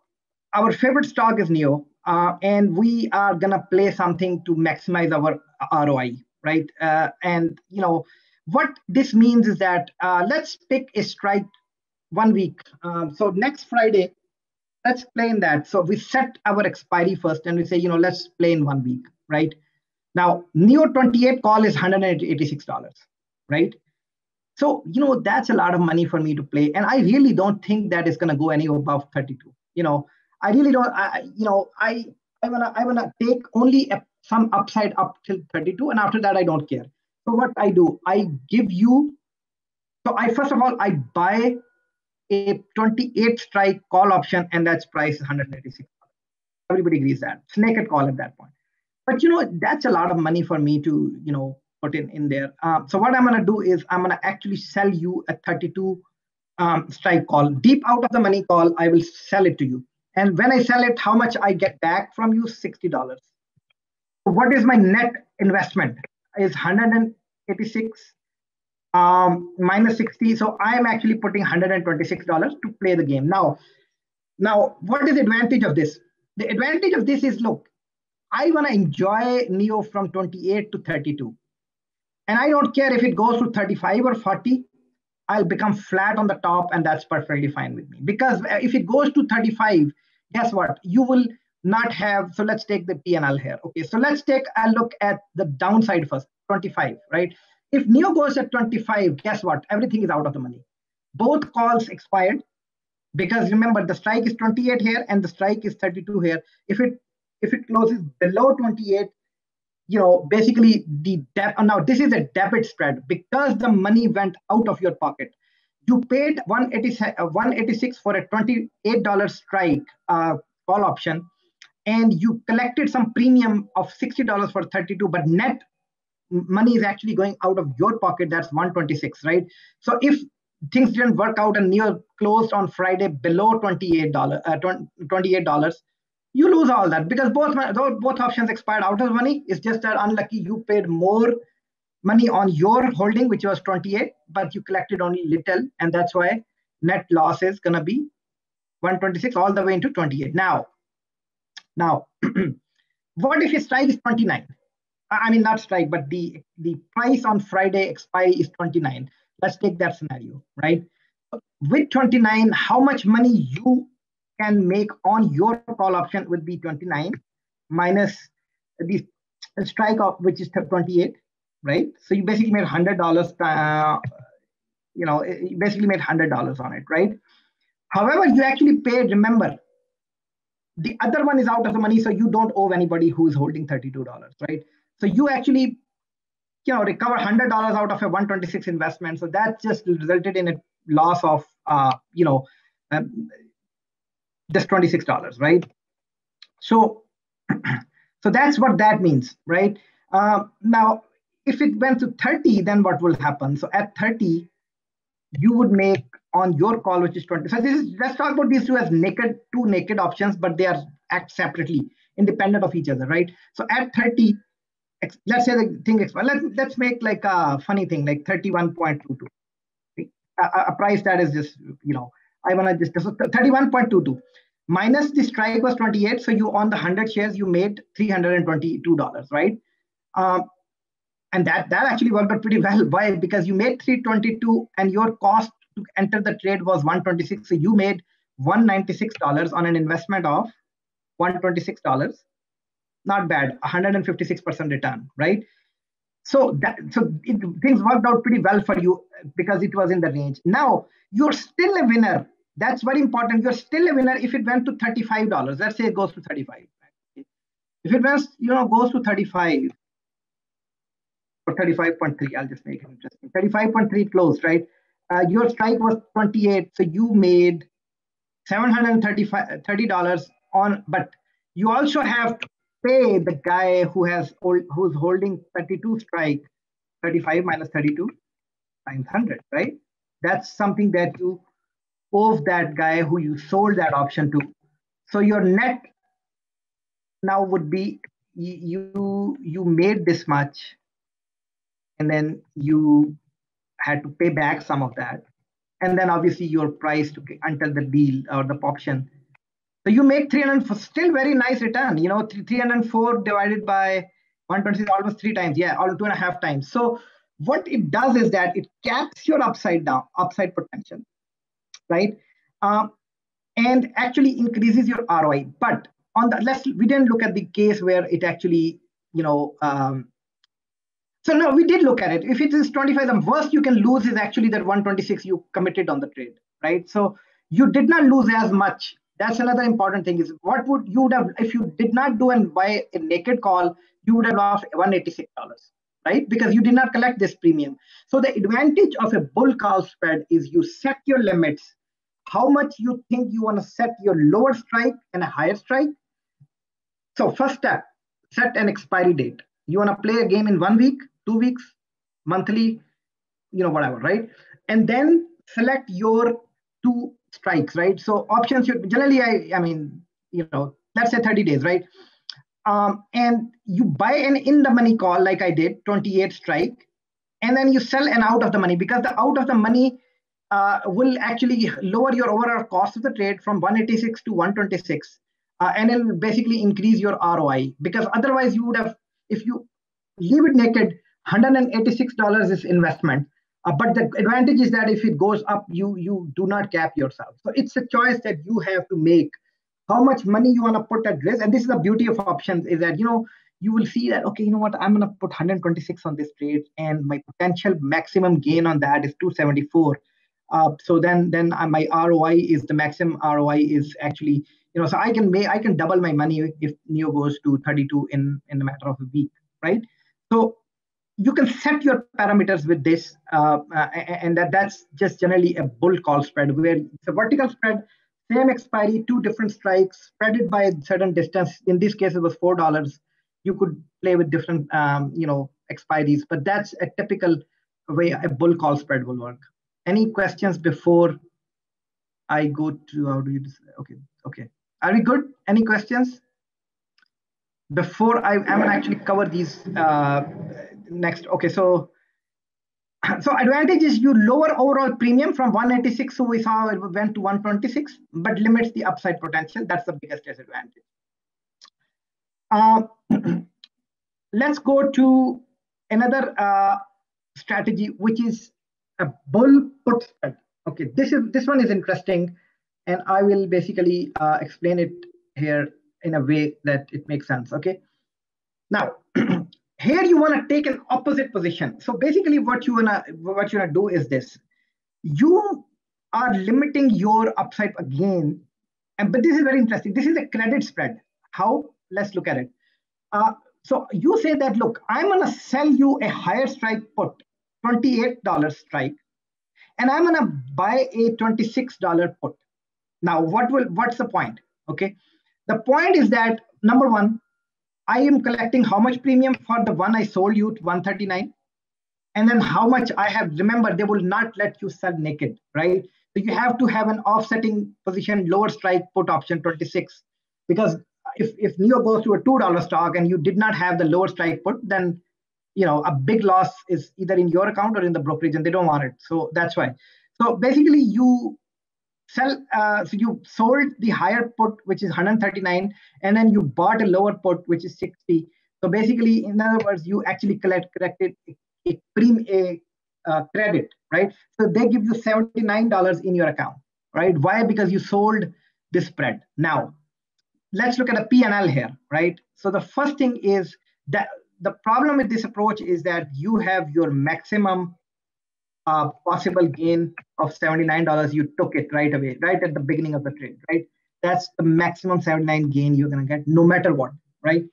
our favorite stock is NIO uh, and we are gonna play something to maximize our ROI, right? Uh, and you know what this means is that uh, let's pick a strike one week. Um, so next Friday, let's play in that. So we set our expiry first, and we say, you know, let's play in one week, right? Now, NIO 28 call is $186, right? So, you know, that's a lot of money for me to play. And I really don't think that is going to go any above 32. You know, I really don't, I, you know, I, I want to I wanna take only a some upside up till 32 and after that i don't care so what i do i give you so i first of all i buy a 28 strike call option and that's price 186 everybody agrees that. It's naked call at that point. But you know that's a lot of money for me to you know put in in there. Um, so what i'm going to do is i'm going to actually sell you a 32 um, strike call. Deep out of the money call i will sell it to you. And when i sell it how much i get back from you? $60 what is my net investment? Is 186 um, minus 60 so i am actually putting 126 dollars to play the game. Now now what is the advantage of this? The advantage of this is look i want to enjoy NIO from 28 to 32 and i don't care if it goes to 35 or 40 i'll become flat on the top and that's perfectly fine with me. Because if it goes to 35 guess what? You will not have, so let's take the PNL here. Okay, so let's take a look at the downside first, 25, right? If NIO goes at 25, guess what? Everything is out of the money. Both calls expired because remember the strike is 28 here and the strike is 32 here. If it if it closes below 28, you know, basically the debt. Oh, now this is a debit spread because the money went out of your pocket. You paid 186, uh, 186 for a $28 strike uh, call option and you collected some premium of $60 for 32 but net money is actually going out of your pocket that's 126 right? So if things didn't work out and NIO closed on friday below $28 uh, $28 you lose all that because both both options expired. Out of money it's just that unlucky you paid more money on your holding which was 28 but you collected only little and that's why net loss is going to be 126 all the way into 28 now now, what if a strike is 29? I mean, not strike, but the, the price on Friday expiry is 29. Let's take that scenario, right? With 29, how much money you can make on your call option would be 29 minus the strike of which is 28, right? So you basically made $100, uh, you know, you basically made $100 on it, right? However, you actually paid, remember, the other one is out of the money, so you don't owe anybody who's holding $32, right? So you actually, you know, recover $100 out of a 126 investment. So that just resulted in a loss of, uh, you know, um, just $26, right? So, so that's what that means, right? Uh, now, if it went to 30, then what will happen? So at 30, you would make on your call, which is 20. So this is, let's talk about these two as naked, two naked options, but they are act separately, independent of each other, right? So at 30, let's say the thing well, let's, let's make like a funny thing, like 31.22, a, a price that is just, you know, I want to just, So 31.22 minus the strike was 28. So you on the 100 shares, you made $322, right? Um, and that, that actually worked out pretty well. Why? Because you made 322 and your cost to enter the trade was 126. So you made $196 on an investment of $126. Not bad, 156% return, right? So that so it, things worked out pretty well for you because it was in the range. Now you're still a winner. That's very important. You're still a winner if it went to $35. Let's say it goes to 35. If it went, you know, goes to 35 or 35.3, I'll just make it interesting. 35.3 closed, right? Uh, your strike was 28, so you made $730 on, but you also have pay the guy who has who's holding 32 strike 35 minus 32 times 100 right? That's something that you owe that guy who you sold that option to. So your net now would be you you made this much and then you had to pay back some of that. And then obviously your price to until the deal or the option so you make 300, still very nice return. You know, 304 divided by 120 is almost three times. Yeah, all two and a half times. So what it does is that it caps your upside down, upside potential, right? Um, and actually increases your ROI. But on the let's we didn't look at the case where it actually, you know, um, so no, we did look at it. If it is 25, the worst you can lose is actually that 126 you committed on the trade, right? So you did not lose as much that's another important thing is what would you would have if you did not do and buy a naked call you would have lost 186 dollars right? Because you did not collect this premium. So the advantage of a bull call spread is you set your limits. How much you think you want to set your lower strike and a higher strike? So first step set an expiry date. You want to play a game in one week two weeks monthly you know whatever right? And then select your two strikes, right? So options generally, I, I mean, you know, let's say 30 days, right? Um, and you buy an in the money call like I did, 28 strike, and then you sell an out of the money because the out of the money uh, will actually lower your overall cost of the trade from 186 to 126, uh, and will basically increase your ROI because otherwise you would have, if you leave it naked, $186 is investment uh, but the advantage is that if it goes up, you you do not cap yourself. So it's a choice that you have to make. How much money you want to put at risk, and this is the beauty of options is that you know you will see that okay, you know what, I'm to put 126 on this trade, and my potential maximum gain on that is 274. Uh, so then then my ROI is the maximum ROI is actually you know so I can make I can double my money if NIO goes to 32 in in a matter of a week, right? So you can set your parameters with this, uh, uh, and that, that's just generally a bull call spread where it's a vertical spread, same expiry, two different strikes, spread it by a certain distance. In this case, it was four dollars. You could play with different, um, you know, expiries, but that's a typical way a bull call spread will work. Any questions before I go to how do you? Okay, okay. Are we good? Any questions? Before I, I will actually cover these uh, next okay so so advantage is you lower overall premium from 186 so we saw it went to 126 but limits the upside potential. That's the biggest disadvantage. Uh, let's go to another uh, strategy which is a bull put spread. Okay this is this one is interesting and i will basically uh, explain it here in a way that it makes sense okay? Now here you want to take an opposite position. So basically what you wanna what you wanna do is this. You are limiting your upside again. And but this is very interesting. This is a credit spread. How? Let's look at it. Uh, so you say that look, I'm gonna sell you a higher strike put, $28 strike, and I'm gonna buy a $26 put. Now, what will what's the point? Okay. The point is that number one, I am collecting how much premium for the one I sold you 139 and then how much I have. Remember, they will not let you sell naked, right? So you have to have an offsetting position, lower strike put option 26. Because if, if NIO goes to a $2 stock and you did not have the lower strike put, then you know a big loss is either in your account or in the brokerage and they don't want it. So that's why. So basically you sell uh, so you sold the higher put which is 139 and then you bought a lower put which is 60 so basically in other words you actually collect collected a, a, a uh, credit right? So they give you $79 in your account right? Why? Because you sold this spread. Now let's look at the p&l here right? So the first thing is that the problem with this approach is that you have your maximum uh, possible gain of $79, you took it right away, right at the beginning of the trade, right? That's the maximum 79 gain you're going to get no matter what, right?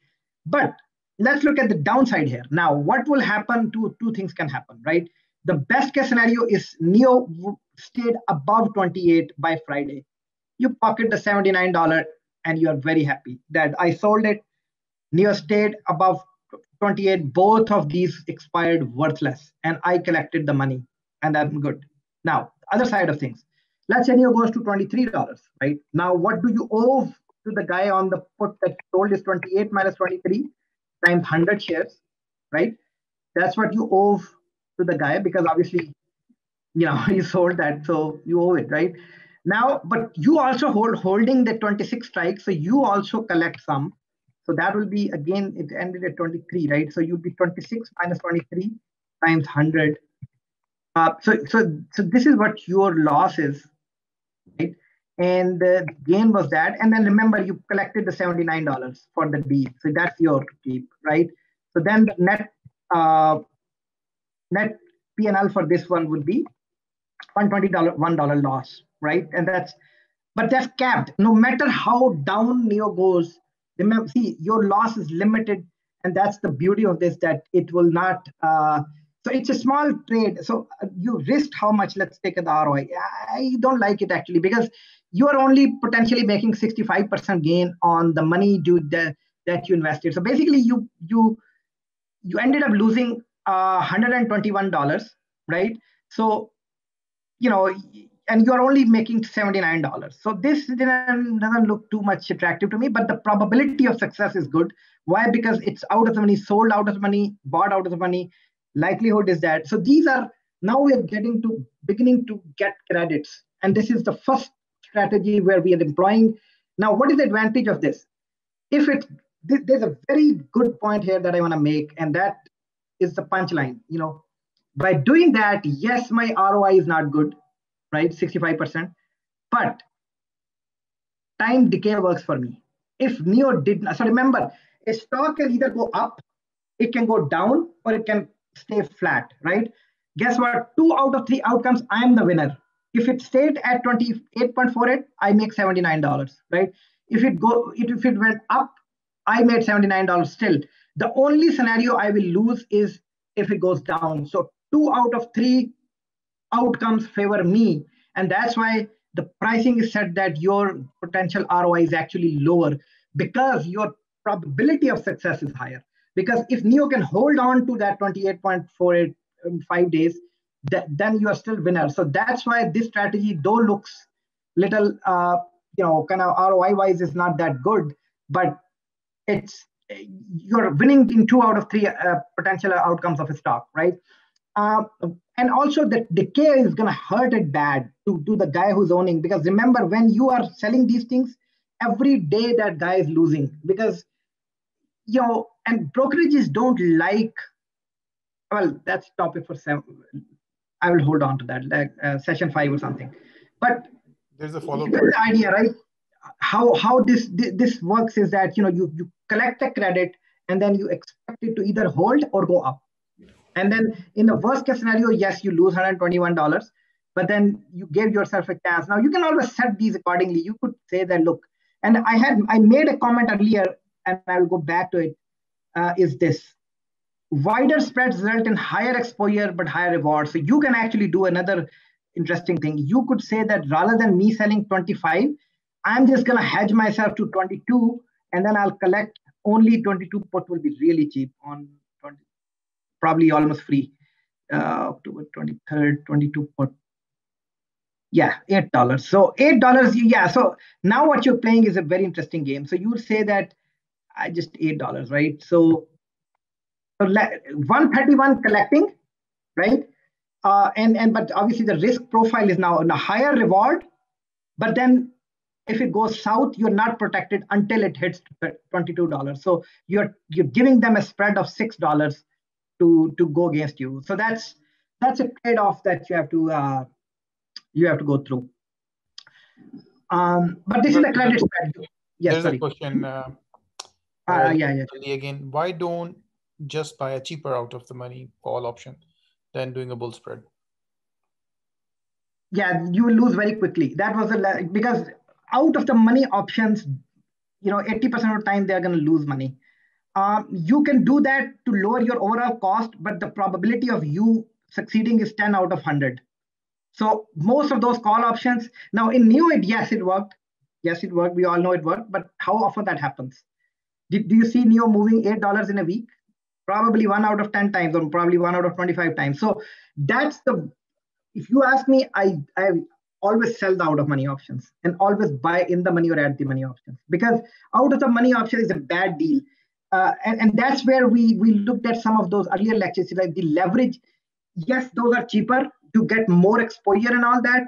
But let's look at the downside here. Now, what will happen? Two, two things can happen, right? The best case scenario is NIO stayed above 28 by Friday. You pocket the $79 and you're very happy that I sold it. NIO stayed above 28. Both of these expired worthless and I collected the money and I'm good. Now, other side of things, let's say NIO goes to $23, right? Now, what do you owe to the guy on the put that sold is 28 minus 23 times 100 shares, right? That's what you owe to the guy because obviously, you know, you sold that, so you owe it, right? Now, but you also hold holding the 26 strikes, so you also collect some. So that will be again, it ended at 23, right? So you'd be 26 minus 23 times 100 uh, so, so, so this is what your loss is, right? And the gain was that. And then remember, you collected the $79 for the deal. So that's your keep, right? So then the net uh, net P&L for this one would be $120, $1 loss, right? And that's, but that's capped. No matter how down NIO goes, remember, see, your loss is limited. And that's the beauty of this, that it will not, uh, so it's a small trade. So uh, you risked how much? Let's take the ROI. I don't like it actually because you are only potentially making 65% gain on the money due that, that you invested. So basically, you you you ended up losing uh, $121, right? So you know, and you're only making $79. So this doesn't look too much attractive to me, but the probability of success is good. Why? Because it's out of the money, sold out of the money, bought out of the money, likelihood is that so these are now we are getting to beginning to get credits. And this is the first strategy where we are employing. Now what is the advantage of this? If it there's a very good point here that i want to make and that is the punchline you know. By doing that yes my roi is not good right 65% but time decay works for me. If NIO did not so remember a stock can either go up it can go down or it can stay flat, right? Guess what? Two out of three outcomes, I'm the winner. If it stayed at 28.48, I make $79, right? If it go, if it went up, I made $79 still. The only scenario I will lose is if it goes down. So two out of three outcomes favor me. And that's why the pricing is set that your potential ROI is actually lower because your probability of success is higher. Because if NIO can hold on to that 28.48 in five days, then you are still winner. So that's why this strategy, though looks little, uh, you know, kind of ROI wise is not that good, but it's you're winning in two out of three uh, potential outcomes of a stock, right? Um, and also the decay is going to hurt it bad to, to the guy who's owning because remember when you are selling these things every day that guy is losing because you know, and brokerages don't like, well, that's topic for seven. I will hold on to that, like uh, session five or something. But there's a follow-up. The idea, right? How how this this works is that you know you you collect a credit and then you expect it to either hold or go up. And then in the worst case scenario, yes, you lose $121, but then you gave yourself a chance. Now you can always set these accordingly. You could say that, look, and I had I made a comment earlier and I'll go back to it, uh, is this. Wider spreads result in higher exposure but higher reward. So you can actually do another interesting thing. You could say that rather than me selling 25, I'm just going to hedge myself to 22 and then I'll collect only 22 put will be really cheap on 20, probably almost free. Uh, October 23rd, 22 put yeah eight dollars so eight dollars yeah so now what you're playing is a very interesting game so you would say that I just eight dollars, right? So, so 131 collecting, right? Uh, and and but obviously the risk profile is now a higher reward, But then if it goes south, you're not protected until it hits $22. So you're you're giving them a spread of six dollars to to go against you. So that's that's a trade-off that you have to uh, you have to go through. Um, but this is a credit spread. Yes, There's sorry. a question. Uh, uh, yeah, yeah. Again, why don't just buy a cheaper out of the money call option than doing a bull spread? Yeah, you will lose very quickly. That was a because out of the money options, you know, 80% of the time they're going to lose money. Um, you can do that to lower your overall cost, but the probability of you succeeding is 10 out of 100. So most of those call options, now in new it yes, it worked. Yes, it worked. We all know it worked, but how often that happens? Did, do you see NIO moving $8 in a week? Probably one out of 10 times or probably one out of 25 times. So that's the, if you ask me, I, I always sell the out of money options and always buy in the money or at the money options because out of the money option is a bad deal. Uh, and, and that's where we, we looked at some of those earlier lectures, like the leverage. Yes, those are cheaper. You get more exposure and all that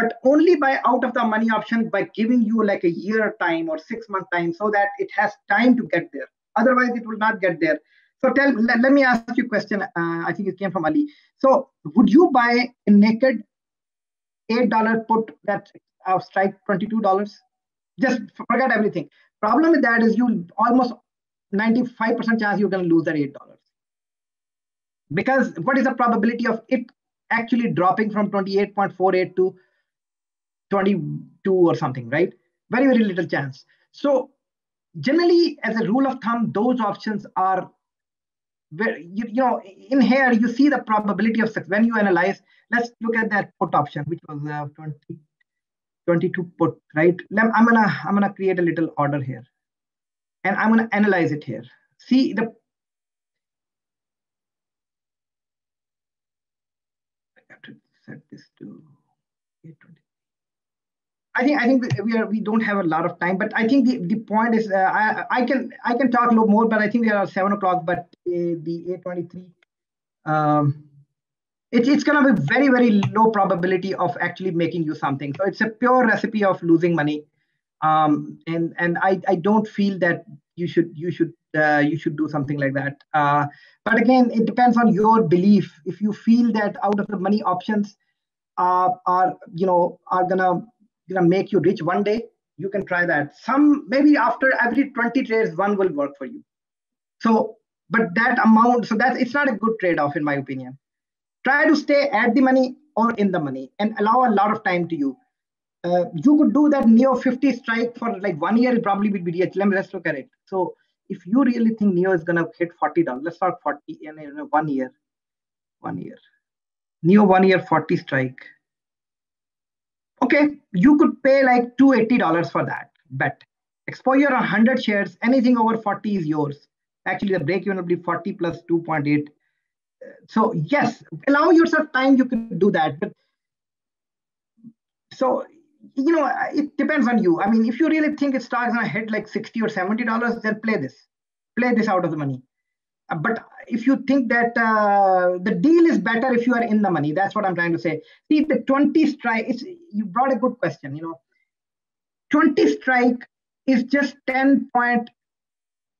but only by out of the money option by giving you like a year time or six month time so that it has time to get there. Otherwise it will not get there. So tell let, let me ask you a question uh, i think it came from ali. So would you buy a naked eight dollar put that uh, strike $22 just forget everything. Problem with that is you almost 95% chance you're going to lose that eight dollars. Because what is the probability of it actually dropping from 28.48 to 22 or something, right? Very, very little chance. So generally, as a rule of thumb, those options are very, you, you know, in here, you see the probability of success. When you analyze, let's look at that put option, which was uh, 20, 22 put, right? I'm gonna, I'm gonna create a little order here. And I'm gonna analyze it here. See the I have to set this to 820. I think I think we are we don't have a lot of time, but I think the, the point is uh, I I can I can talk a little more, but I think we are seven o'clock. But uh, the eight twenty three, um, it, it's going to be very very low probability of actually making you something. So it's a pure recipe of losing money, um, and and I I don't feel that you should you should uh, you should do something like that. Uh, but again, it depends on your belief. If you feel that out of the money options uh, are you know are gonna gonna make you rich one day, you can try that. Some maybe after every 20 trades, one will work for you. So, but that amount, so that's it's not a good trade-off in my opinion. Try to stay at the money or in the money and allow a lot of time to you. Uh, you could do that NIO 50 strike for like one year, it probably would be DHLM. Let's look at it. So if you really think NIO is gonna hit $40, let's start 40 in, in one year. One year. NIO one year 40 strike okay, you could pay like $280 for that bet. Exposure on 100 shares, anything over 40 is yours. Actually, the break even will be 40 plus 2.8. So yes, allow yourself time, you can do that. But so, you know, it depends on you. I mean, if you really think it starts gonna hit like 60 or $70, then play this. Play this out of the money. But if you think that uh, the deal is better if you are in the money, that's what I'm trying to say. See, the 20 strike, it's, you brought a good question. You know, 20 strike is just 10.2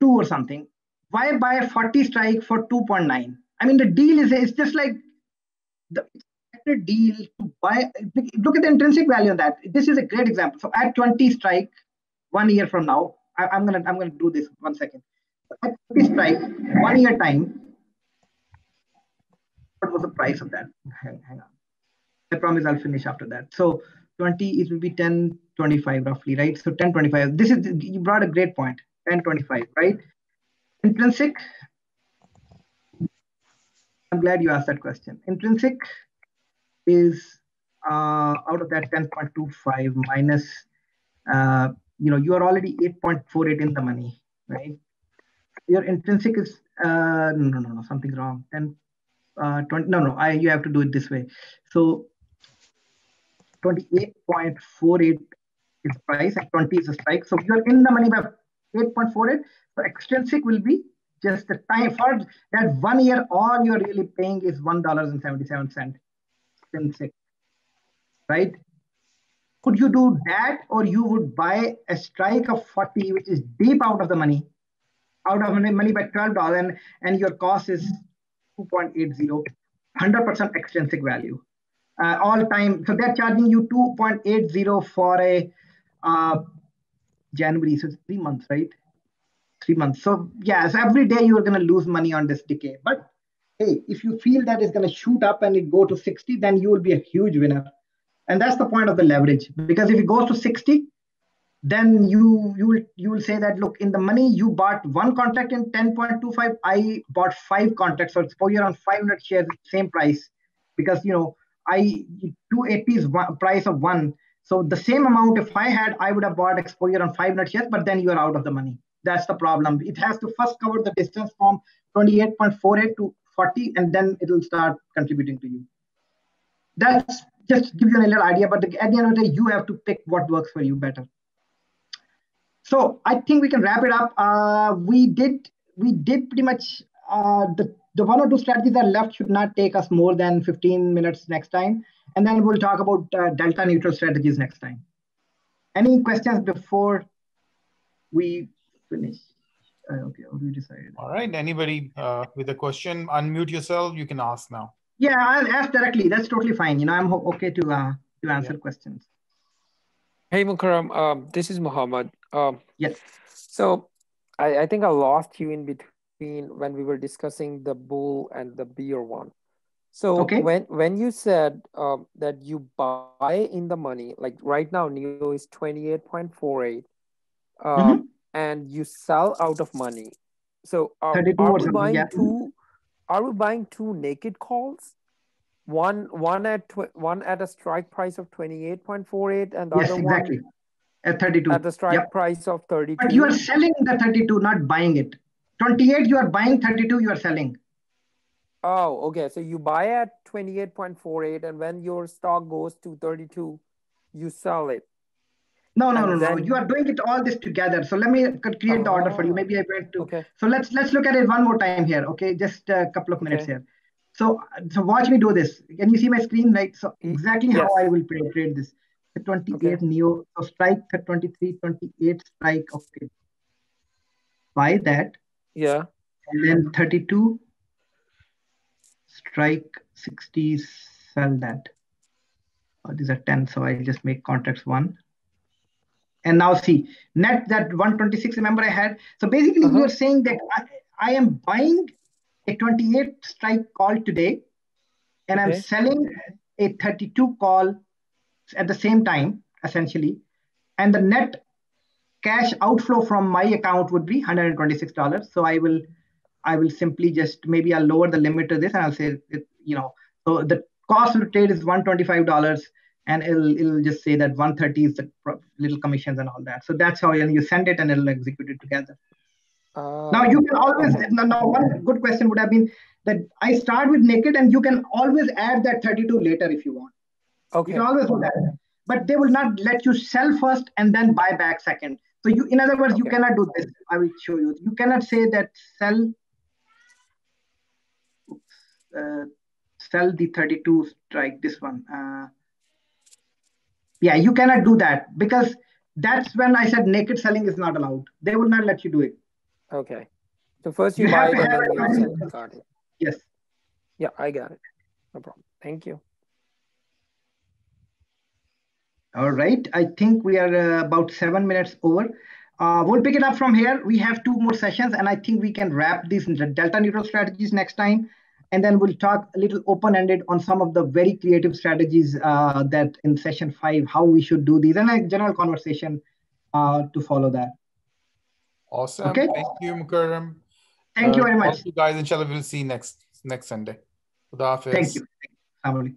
or something. Why buy a 40 strike for 2.9? I mean, the deal is it's just like the deal to buy. Look at the intrinsic value on that. This is a great example. So at 20 strike, one year from now, I, I'm gonna I'm gonna do this one second at this strike, one year time, what was the price of that? Hang, hang on. I promise I'll finish after that. So 20, it will be 10, 25 roughly, right? So 10, 25. This is, you brought a great point, 10, 25, right? Intrinsic, I'm glad you asked that question. Intrinsic is uh, out of that 10.25 minus, uh, you know, you are already 8.48 in the money, right? Your intrinsic is uh, no, no, no, something wrong. And uh, 20, no, no, I you have to do it this way. So 28.48 is price and 20 is a strike. So you're in the money by 8.48. So extrinsic will be just the time for that one year, all you're really paying is $1.77 extrinsic, right? could you do that or you would buy a strike of 40 which is deep out of the money out of money by $12 and, your cost is 2.80 100% extrinsic value. Uh, all time so they're charging you 2.80 for a uh, january so it's three months right? Three months. So yeah so every day you're going to lose money on this decay. But hey if you feel that it's going to shoot up and it go to 60 then you will be a huge winner. And that's the point of the leverage because if it goes to 60 then you you will you will say that look in the money you bought one contract in 10.25 i bought five contracts. So exposure on 500 shares same price because you know i 280 is one, price of one. So the same amount if i had i would have bought exposure on 500 shares but then you are out of the money. That's the problem. It has to first cover the distance from 28.48 to 40 and then it will start contributing to you. That's just give you a little idea but at the end of the day you have to pick what works for you better so I think we can wrap it up. Uh, we did we did pretty much uh, the the one or two strategies that left should not take us more than 15 minutes next time, and then we'll talk about uh, delta neutral strategies next time. Any questions before we finish? Uh, okay, what we decided. All right. Anybody uh, with a question, unmute yourself. You can ask now. Yeah, I'll ask directly. That's totally fine. You know, I'm okay to uh, to answer yeah. questions. Hey, Mukarram. Um, this is Muhammad. Um, yes. So I, I think I lost you in between when we were discussing the bull and the bear one. So okay. when when you said um, that you buy in the money, like right now, NIO is 28.48, um, mm-hmm. and you sell out of money. So are, are we buying yeah. two? Are we buying two naked calls? One one at tw- one at a strike price of 28.48 and the yes, other exactly. one at 32. At the strike yep. price of 32. But you are selling the 32, not buying it. 28, you are buying, 32, you are selling. Oh, okay. So you buy at 28.48, and when your stock goes to 32, you sell it. No, no, and no, then... no. You are doing it all this together. So let me create the order for you. Oh, Maybe I went to. Okay. So let's let's look at it one more time here. Okay, just a couple of minutes okay. here. So so watch me do this. Can you see my screen? Right. So exactly yes. how I will create this. 28 okay. NIO. So strike 23, 28 strike. Okay. Buy that. Yeah. And then 32 strike 60 sell that. Oh, these are 10. So I'll just make contracts one. And now see net that 126. Remember I had. So basically uh-huh. you are saying that I, I am buying a 28 strike call today and okay. I'm selling a 32 call at the same time, essentially. And the net cash outflow from my account would be $126. So I will I will simply just maybe I'll lower the limit to this and I'll say it, you know, so the cost of the trade is $125 and it'll it'll just say that 130 is the little commissions and all that. So that's how you send it and it'll execute it together. Uh, now you can always now, one good question would have been that I start with naked and you can always add that 32 later if you want. Okay. You can always do that. But they will not let you sell first and then buy back second. So you, in other words, okay. you cannot do this. I will show you. You cannot say that sell, uh, sell the 32 strike, this one. Uh, yeah, you cannot do that because that's when I said naked selling is not allowed. They will not let you do it. Okay. So first you, you buy it and then you sell. Got it. Yes. Yeah, I got it. No problem. Thank you. All right. I think we are uh, about seven minutes over. Uh, we'll pick it up from here. We have two more sessions, and I think we can wrap these delta neutral strategies next time. And then we'll talk a little open-ended on some of the very creative strategies uh, that in session five, how we should do these, and a general conversation uh, to follow that. Awesome. Okay. Thank you, Mukarram. Thank you very uh, much. You guys, inshallah, we'll see next next Sunday. Thank you. Thank you.